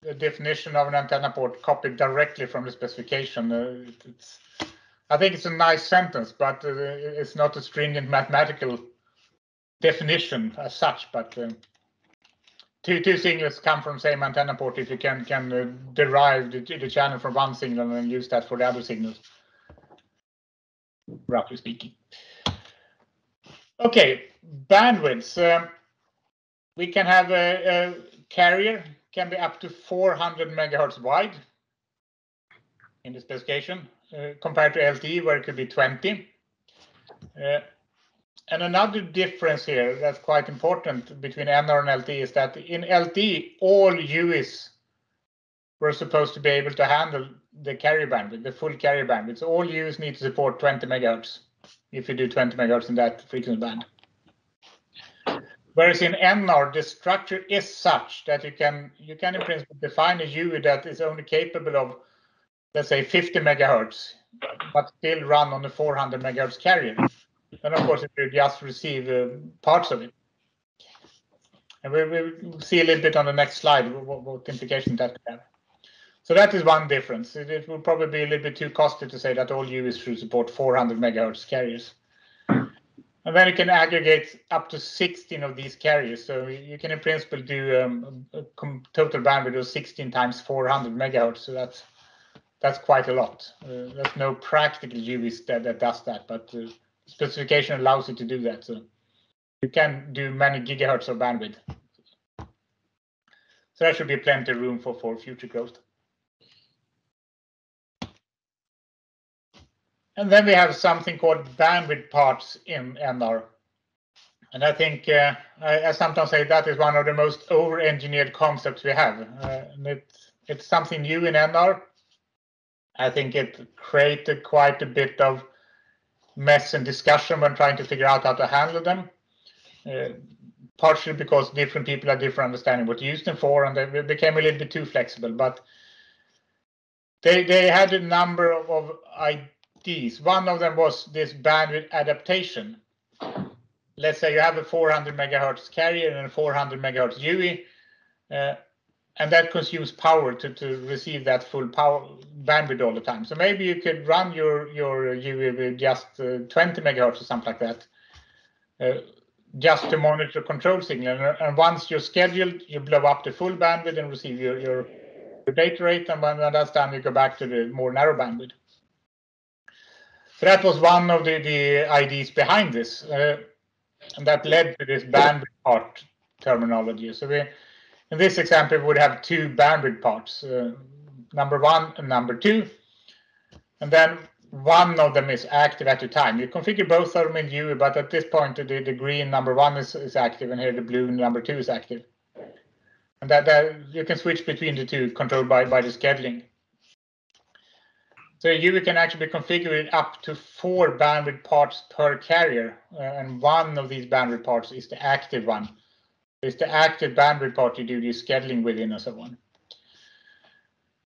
the definition of an antenna port copied directly from the specification. Uh, it's, I think it's a nice sentence, but uh, it's not a stringent mathematical definition as such. But uh, two two signals come from same antenna port if you can can uh, derive the, the channel from one signal and use that for the other signals, roughly speaking. Okay, bandwidths. Um, we can have a, a, carrier can be up to 400 megahertz wide in the specification compared to LTE where it could be 20. Uh, and another difference here that's quite important between NR and LTE is that in LTE, all UEs were supposed to be able to handle the carrier bandwidth, the full carrier bandwidth. So all UEs need to support 20 megahertz if you do 20 megahertz in that frequency band. Whereas in NR, the structure is such that you can you can in principle define a UE that is only capable of, let's say, 50 megahertz, but still run on the 400 megahertz carrier. And of course, if you just receive uh, parts of it. And we will see a little bit on the next slide what, what implications that could have. So that is one difference. It, it will probably be a little bit too costly to say that all UEs should support 400 megahertz carriers. And then you can aggregate up to 16 of these carriers. So you can in principle do um, a total bandwidth of 16 times 400 megahertz. So that's that's quite a lot. Uh, there's no practical UEs that, that does that, but uh, specification allows you to do that. So you can do many gigahertz of bandwidth. So there should be plenty of room for, for future growth. And then we have something called bandwidth parts in NR. And I think uh, I, I, sometimes say that is one of the most over-engineered concepts we have. Uh, and it, it's something new in NR. I think it created quite a bit of mess and discussion when trying to figure out how to handle them. Uh, partially because different people had different understanding what to use them for, and they became a little bit too flexible. But they they had a number of, of ideas. One of them was this bandwidth adaptation. Let's say you have a 400 megahertz carrier and a 400 megahertz UE. Uh, and that consumes power to, to receive that full power bandwidth all the time. So maybe you could run your your with just uh, 20 megahertz or something like that, uh, just to monitor control signal. And once you're scheduled, you blow up the full bandwidth and receive your your, your data rate. And when that's done, you go back to the more narrow bandwidth. So that was one of the, the ideas behind this, uh, and that led to this bandwidth part terminology. So we in this example, we would have two bandwidth parts, uh, number one and number two. And then one of them is active at a time. You configure both of them in UE, but at this point, the, the green number one is, is active, and here the blue number two is active. And that, that you can switch between the two controlled by, by the scheduling. So UE can actually be configured up to four bandwidth parts per carrier, uh, and one of these bandwidth parts is the active one It's the active bandwidth part you do the scheduling within and so on.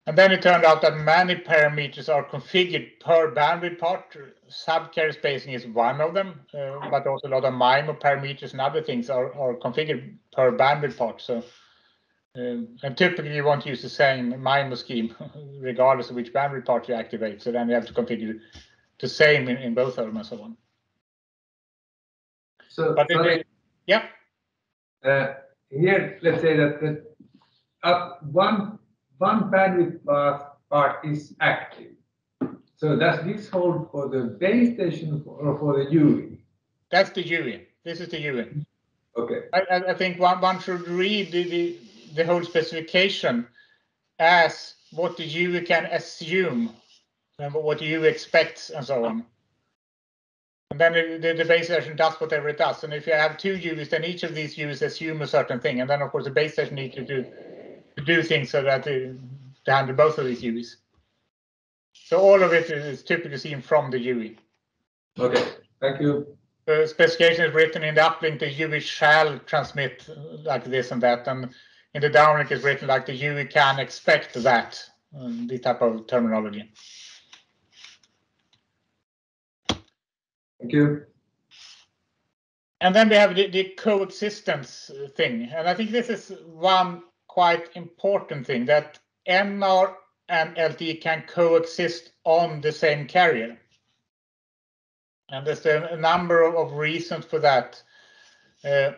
And then it turned out that many parameters are configured per bandwidth part. Subcarrier spacing is one of them, uh, but also a lot of MIMO parameters and other things are, are configured per bandwidth part. So, uh, and typically you want to use the same MIMO scheme regardless of which bandwidth part you activate. So then you have to configure the same in, in both of them and so on. So, But it- Yeah, uh, here, let's say that the uh, one one bandwidth part, part is active. So does this hold for the base station or for the UE? that's the UE. This is the UE. Okay. I, I- think one, one should read the, the, the whole specification as what the UE can assume and what you expect and so on. And then the, the, the base station does whatever it does. And if you have two UEs, then each of these UEs assume a certain thing. And then of course the base station needs to do, to do things so that they, they handle both of these UEs. So all of it is typically seen from the UE. Okay. Thank you. The specification is written in the uplink, the UE shall transmit uh, like this and that, and in the downlink is written like the UE can expect that, um, the type of terminology. Thank you. And then we have the, the coexistence thing, and I think this is one quite important thing that NR and LTE can coexist on the same carrier. And there's a, number of, reasons for that. Uh,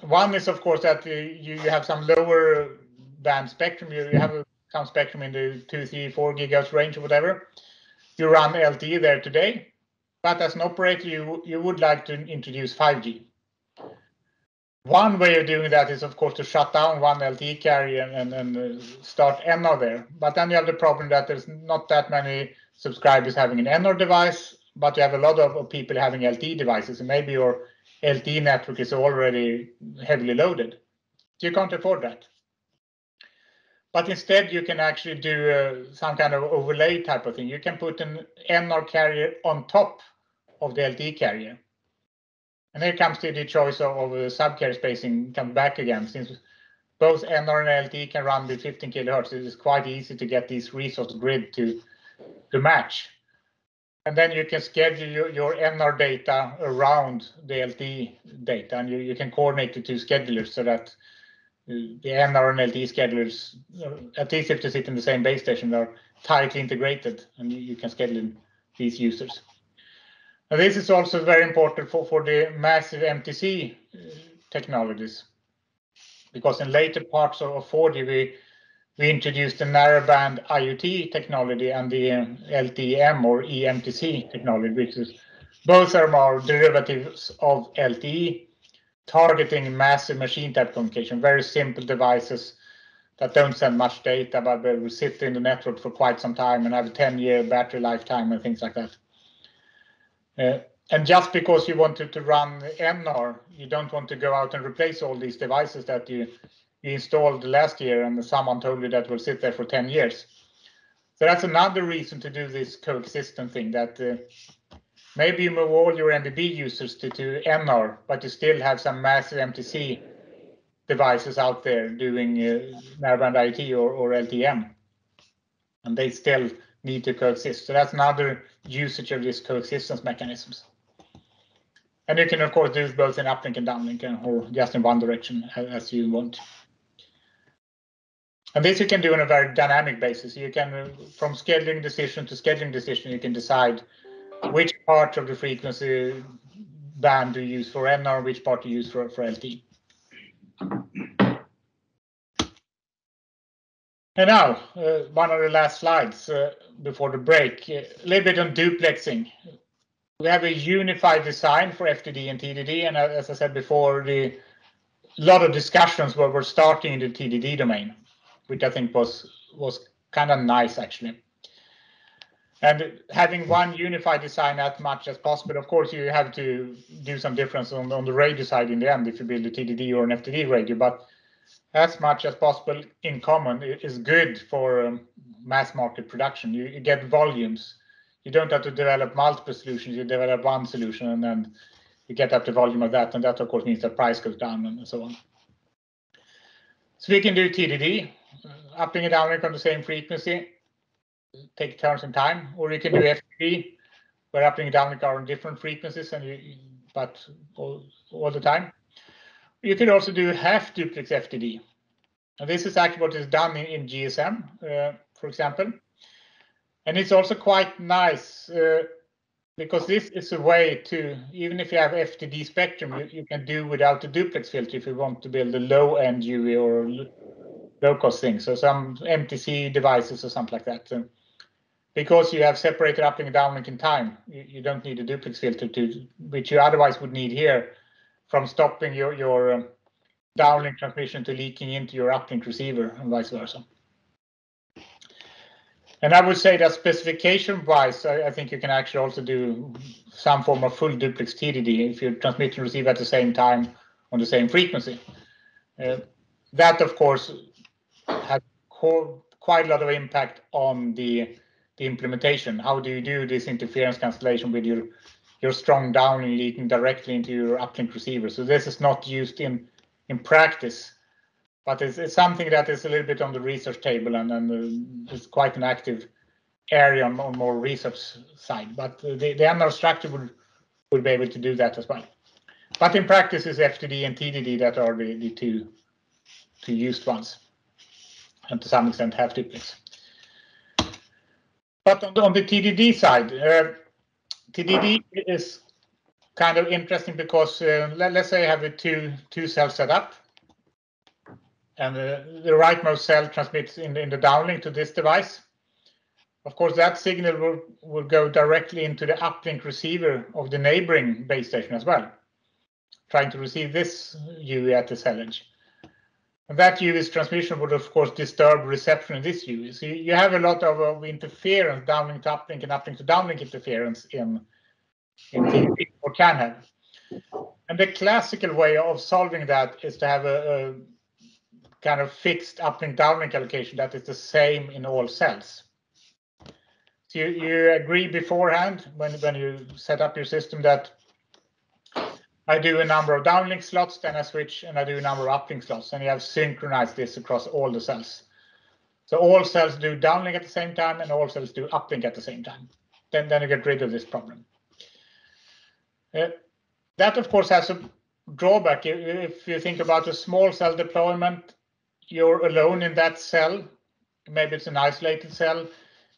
one is, of course, that you, you have some lower band spectrum. You, you have some spectrum in the two, three, four gigahertz range or whatever. You run LTE there today, but as an operator, you, you would like to introduce 5G. One way of doing that is, of course, to shut down one LTE carrier and, and, uh, start NR there. But then you have the problem that there's not that many subscribers having an NR device, but you have a lot of, people having LTE devices, and maybe your LTE network is already heavily loaded. You can't afford that. But instead, you can actually do uh, some kind of overlay type of thing. You can put an NR carrier on top of the LTE carrier. And here comes the, the choice of, of uh, sub-carrier spacing comes back again. Since both NR and LTE can run with 15 kilohertz, it is quite easy to get these resource grid to, to match. And then you can schedule your, your NR data around the LTE data, and you, you can coordinate the two schedulers so that the NR and LTE schedulers, uh, at least if they sit in the same base station, are tightly integrated, and you, can schedule these users. Now, this is also very important for, for the massive MTC uh, technologies, because in later parts of 4G, we we introduced the narrowband IoT technology and the um, LTE-M or eMTC technology, which is both are more derivatives of LTE, targeting massive machine type communication, very simple devices that don't send much data, but will sit in the network for quite some time and have a 10-year battery lifetime and things like that. Uh, and just because you wanted to run NR, you don't want to go out and replace all these devices that you you installed last year and someone told you that will sit there for 10 years. So that's another reason to do this coexistent thing that uh, maybe you move all your MBB users to, to NR, but you still have some massive MTC devices out there doing uh, narrowband IoT or, or LTE-M. And they still need to coexist. So that's another usage of these coexistence mechanisms. And you can, of course, do both in uplink and downlink and, or just in one direction as you want. And this you can do on a very dynamic basis. You can, uh, from scheduling decision to scheduling decision, you can decide which part of the frequency band do you use for NR, which part do you use for, for LTE. And now, uh, one of the last slides uh, before the break, a little bit on duplexing. We have a unified design for FDD and TDD, and as I said before, the lot of discussions were, were starting in the TDD domain which I think was was kind of nice actually. And having one unified design as much as possible, of course, you have to do some difference on, on the radio side in the end if you build a TDD or an FDD radio, but as much as possible in common is good for um, mass market production. You, you get volumes. You don't have to develop multiple solutions. You develop one solution and then you get up the volume of that. And that, of course, means the price goes down and so on. So we can do TDD, uh, uplink and downlink on the same frequency, take turns in time, or you can do FDD, where uplink and downlink are on different frequencies, and you, but all, all the time. You can also do half duplex FDD. And this is actually what is done in, in GSM, uh, for example. And it's also quite nice uh, because this is a way to, even if you have FDD spectrum, you, you can do without the duplex filter if you want to build a low end UE or low cost thing. So some MTC devices or something like that. Um, because you have separated uplink and downlink in time, you, you, don't need a duplex filter to, which you otherwise would need here from stopping your, your um, downlink transmission to leaking into your uplink receiver and vice versa. And I would say that specification wise, I, I, think you can actually also do some form of full duplex TDD if you transmit and receive at the same time on the same frequency. Uh, that, of course, has quite a lot of impact on the, the implementation. How do you do this interference cancellation with your your strong downlink leaking directly into your uplink receiver? So this is not used in in practice but it's, it's something that is a little bit on the research table and, and uh, it's quite an active area on, more research side. But the, the structure would, would be able to do that as well. But in practice, it's FDD and TDD that are the, the two, two used ones, and to some extent half duplex. But on the, on the TDD side, uh, TDD is kind of interesting because uh, let, us say I have a two two cell setup and the, the rightmost cell transmits in, in the downlink to this device. Of course, that signal will, will go directly into the uplink receiver of the neighboring base station as well, trying to receive this UE at the cell edge. And that UE's transmission would, of course, disturb reception in this UE. So you have a lot of, of interference, downlink to uplink and uplink to downlink interference in, in TDD, or can have. And the classical way of solving that is to have a, a kind of fixed uplink downlink allocation that is the same in all cells. So you, you agree beforehand when, when you set up your system that I do a number of downlink slots, then I switch and I do a number of uplink slots, and you have synchronized this across all the cells. So all cells do downlink at the same time and all cells do uplink at the same time. Then, then you get rid of this problem. Uh, that, of course, has a drawback. If you think about a small cell deployment, you're alone in that cell, maybe it's an isolated cell,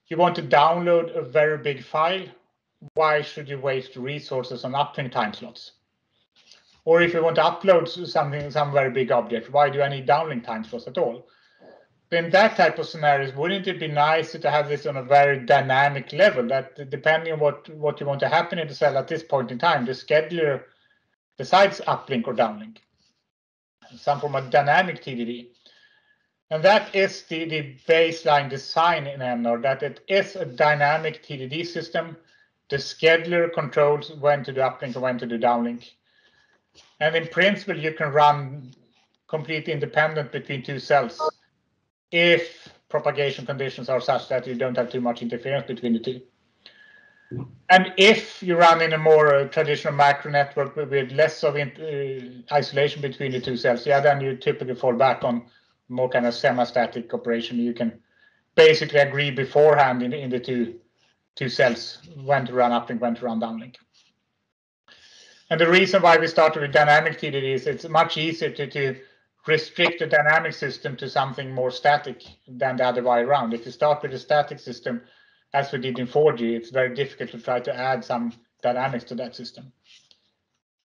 you want to download a very big file, why should you waste resources on uplink time slots? Or if you want to upload something, some very big object, why do I need downlink time slots at all? In that type of scenarios, wouldn't it be nice to have this on a very dynamic level that depending on what, what you want to happen in the cell at this point in time, the scheduler decides uplink or downlink, some form of dynamic TDD. And that is the, the baseline design in NR, that it is a dynamic TDD system. The scheduler controls when to do uplink and when to do downlink. And in principle, you can run completely independent between two cells if propagation conditions are such that you don't have too much interference between the two. And if you run in a more uh, traditional macro network with less of uh, isolation between the two cells, yeah, then you typically fall back on more kind of semi-static operation. You can basically agree beforehand in, in the two two cells when to run uplink, when to run downlink. And the reason why we started with dynamic TDD is it's much easier to, to restrict the dynamic system to something more static than the other way around. If you start with a static system, as we did in 4G, it's very difficult to try to add some dynamics to that system.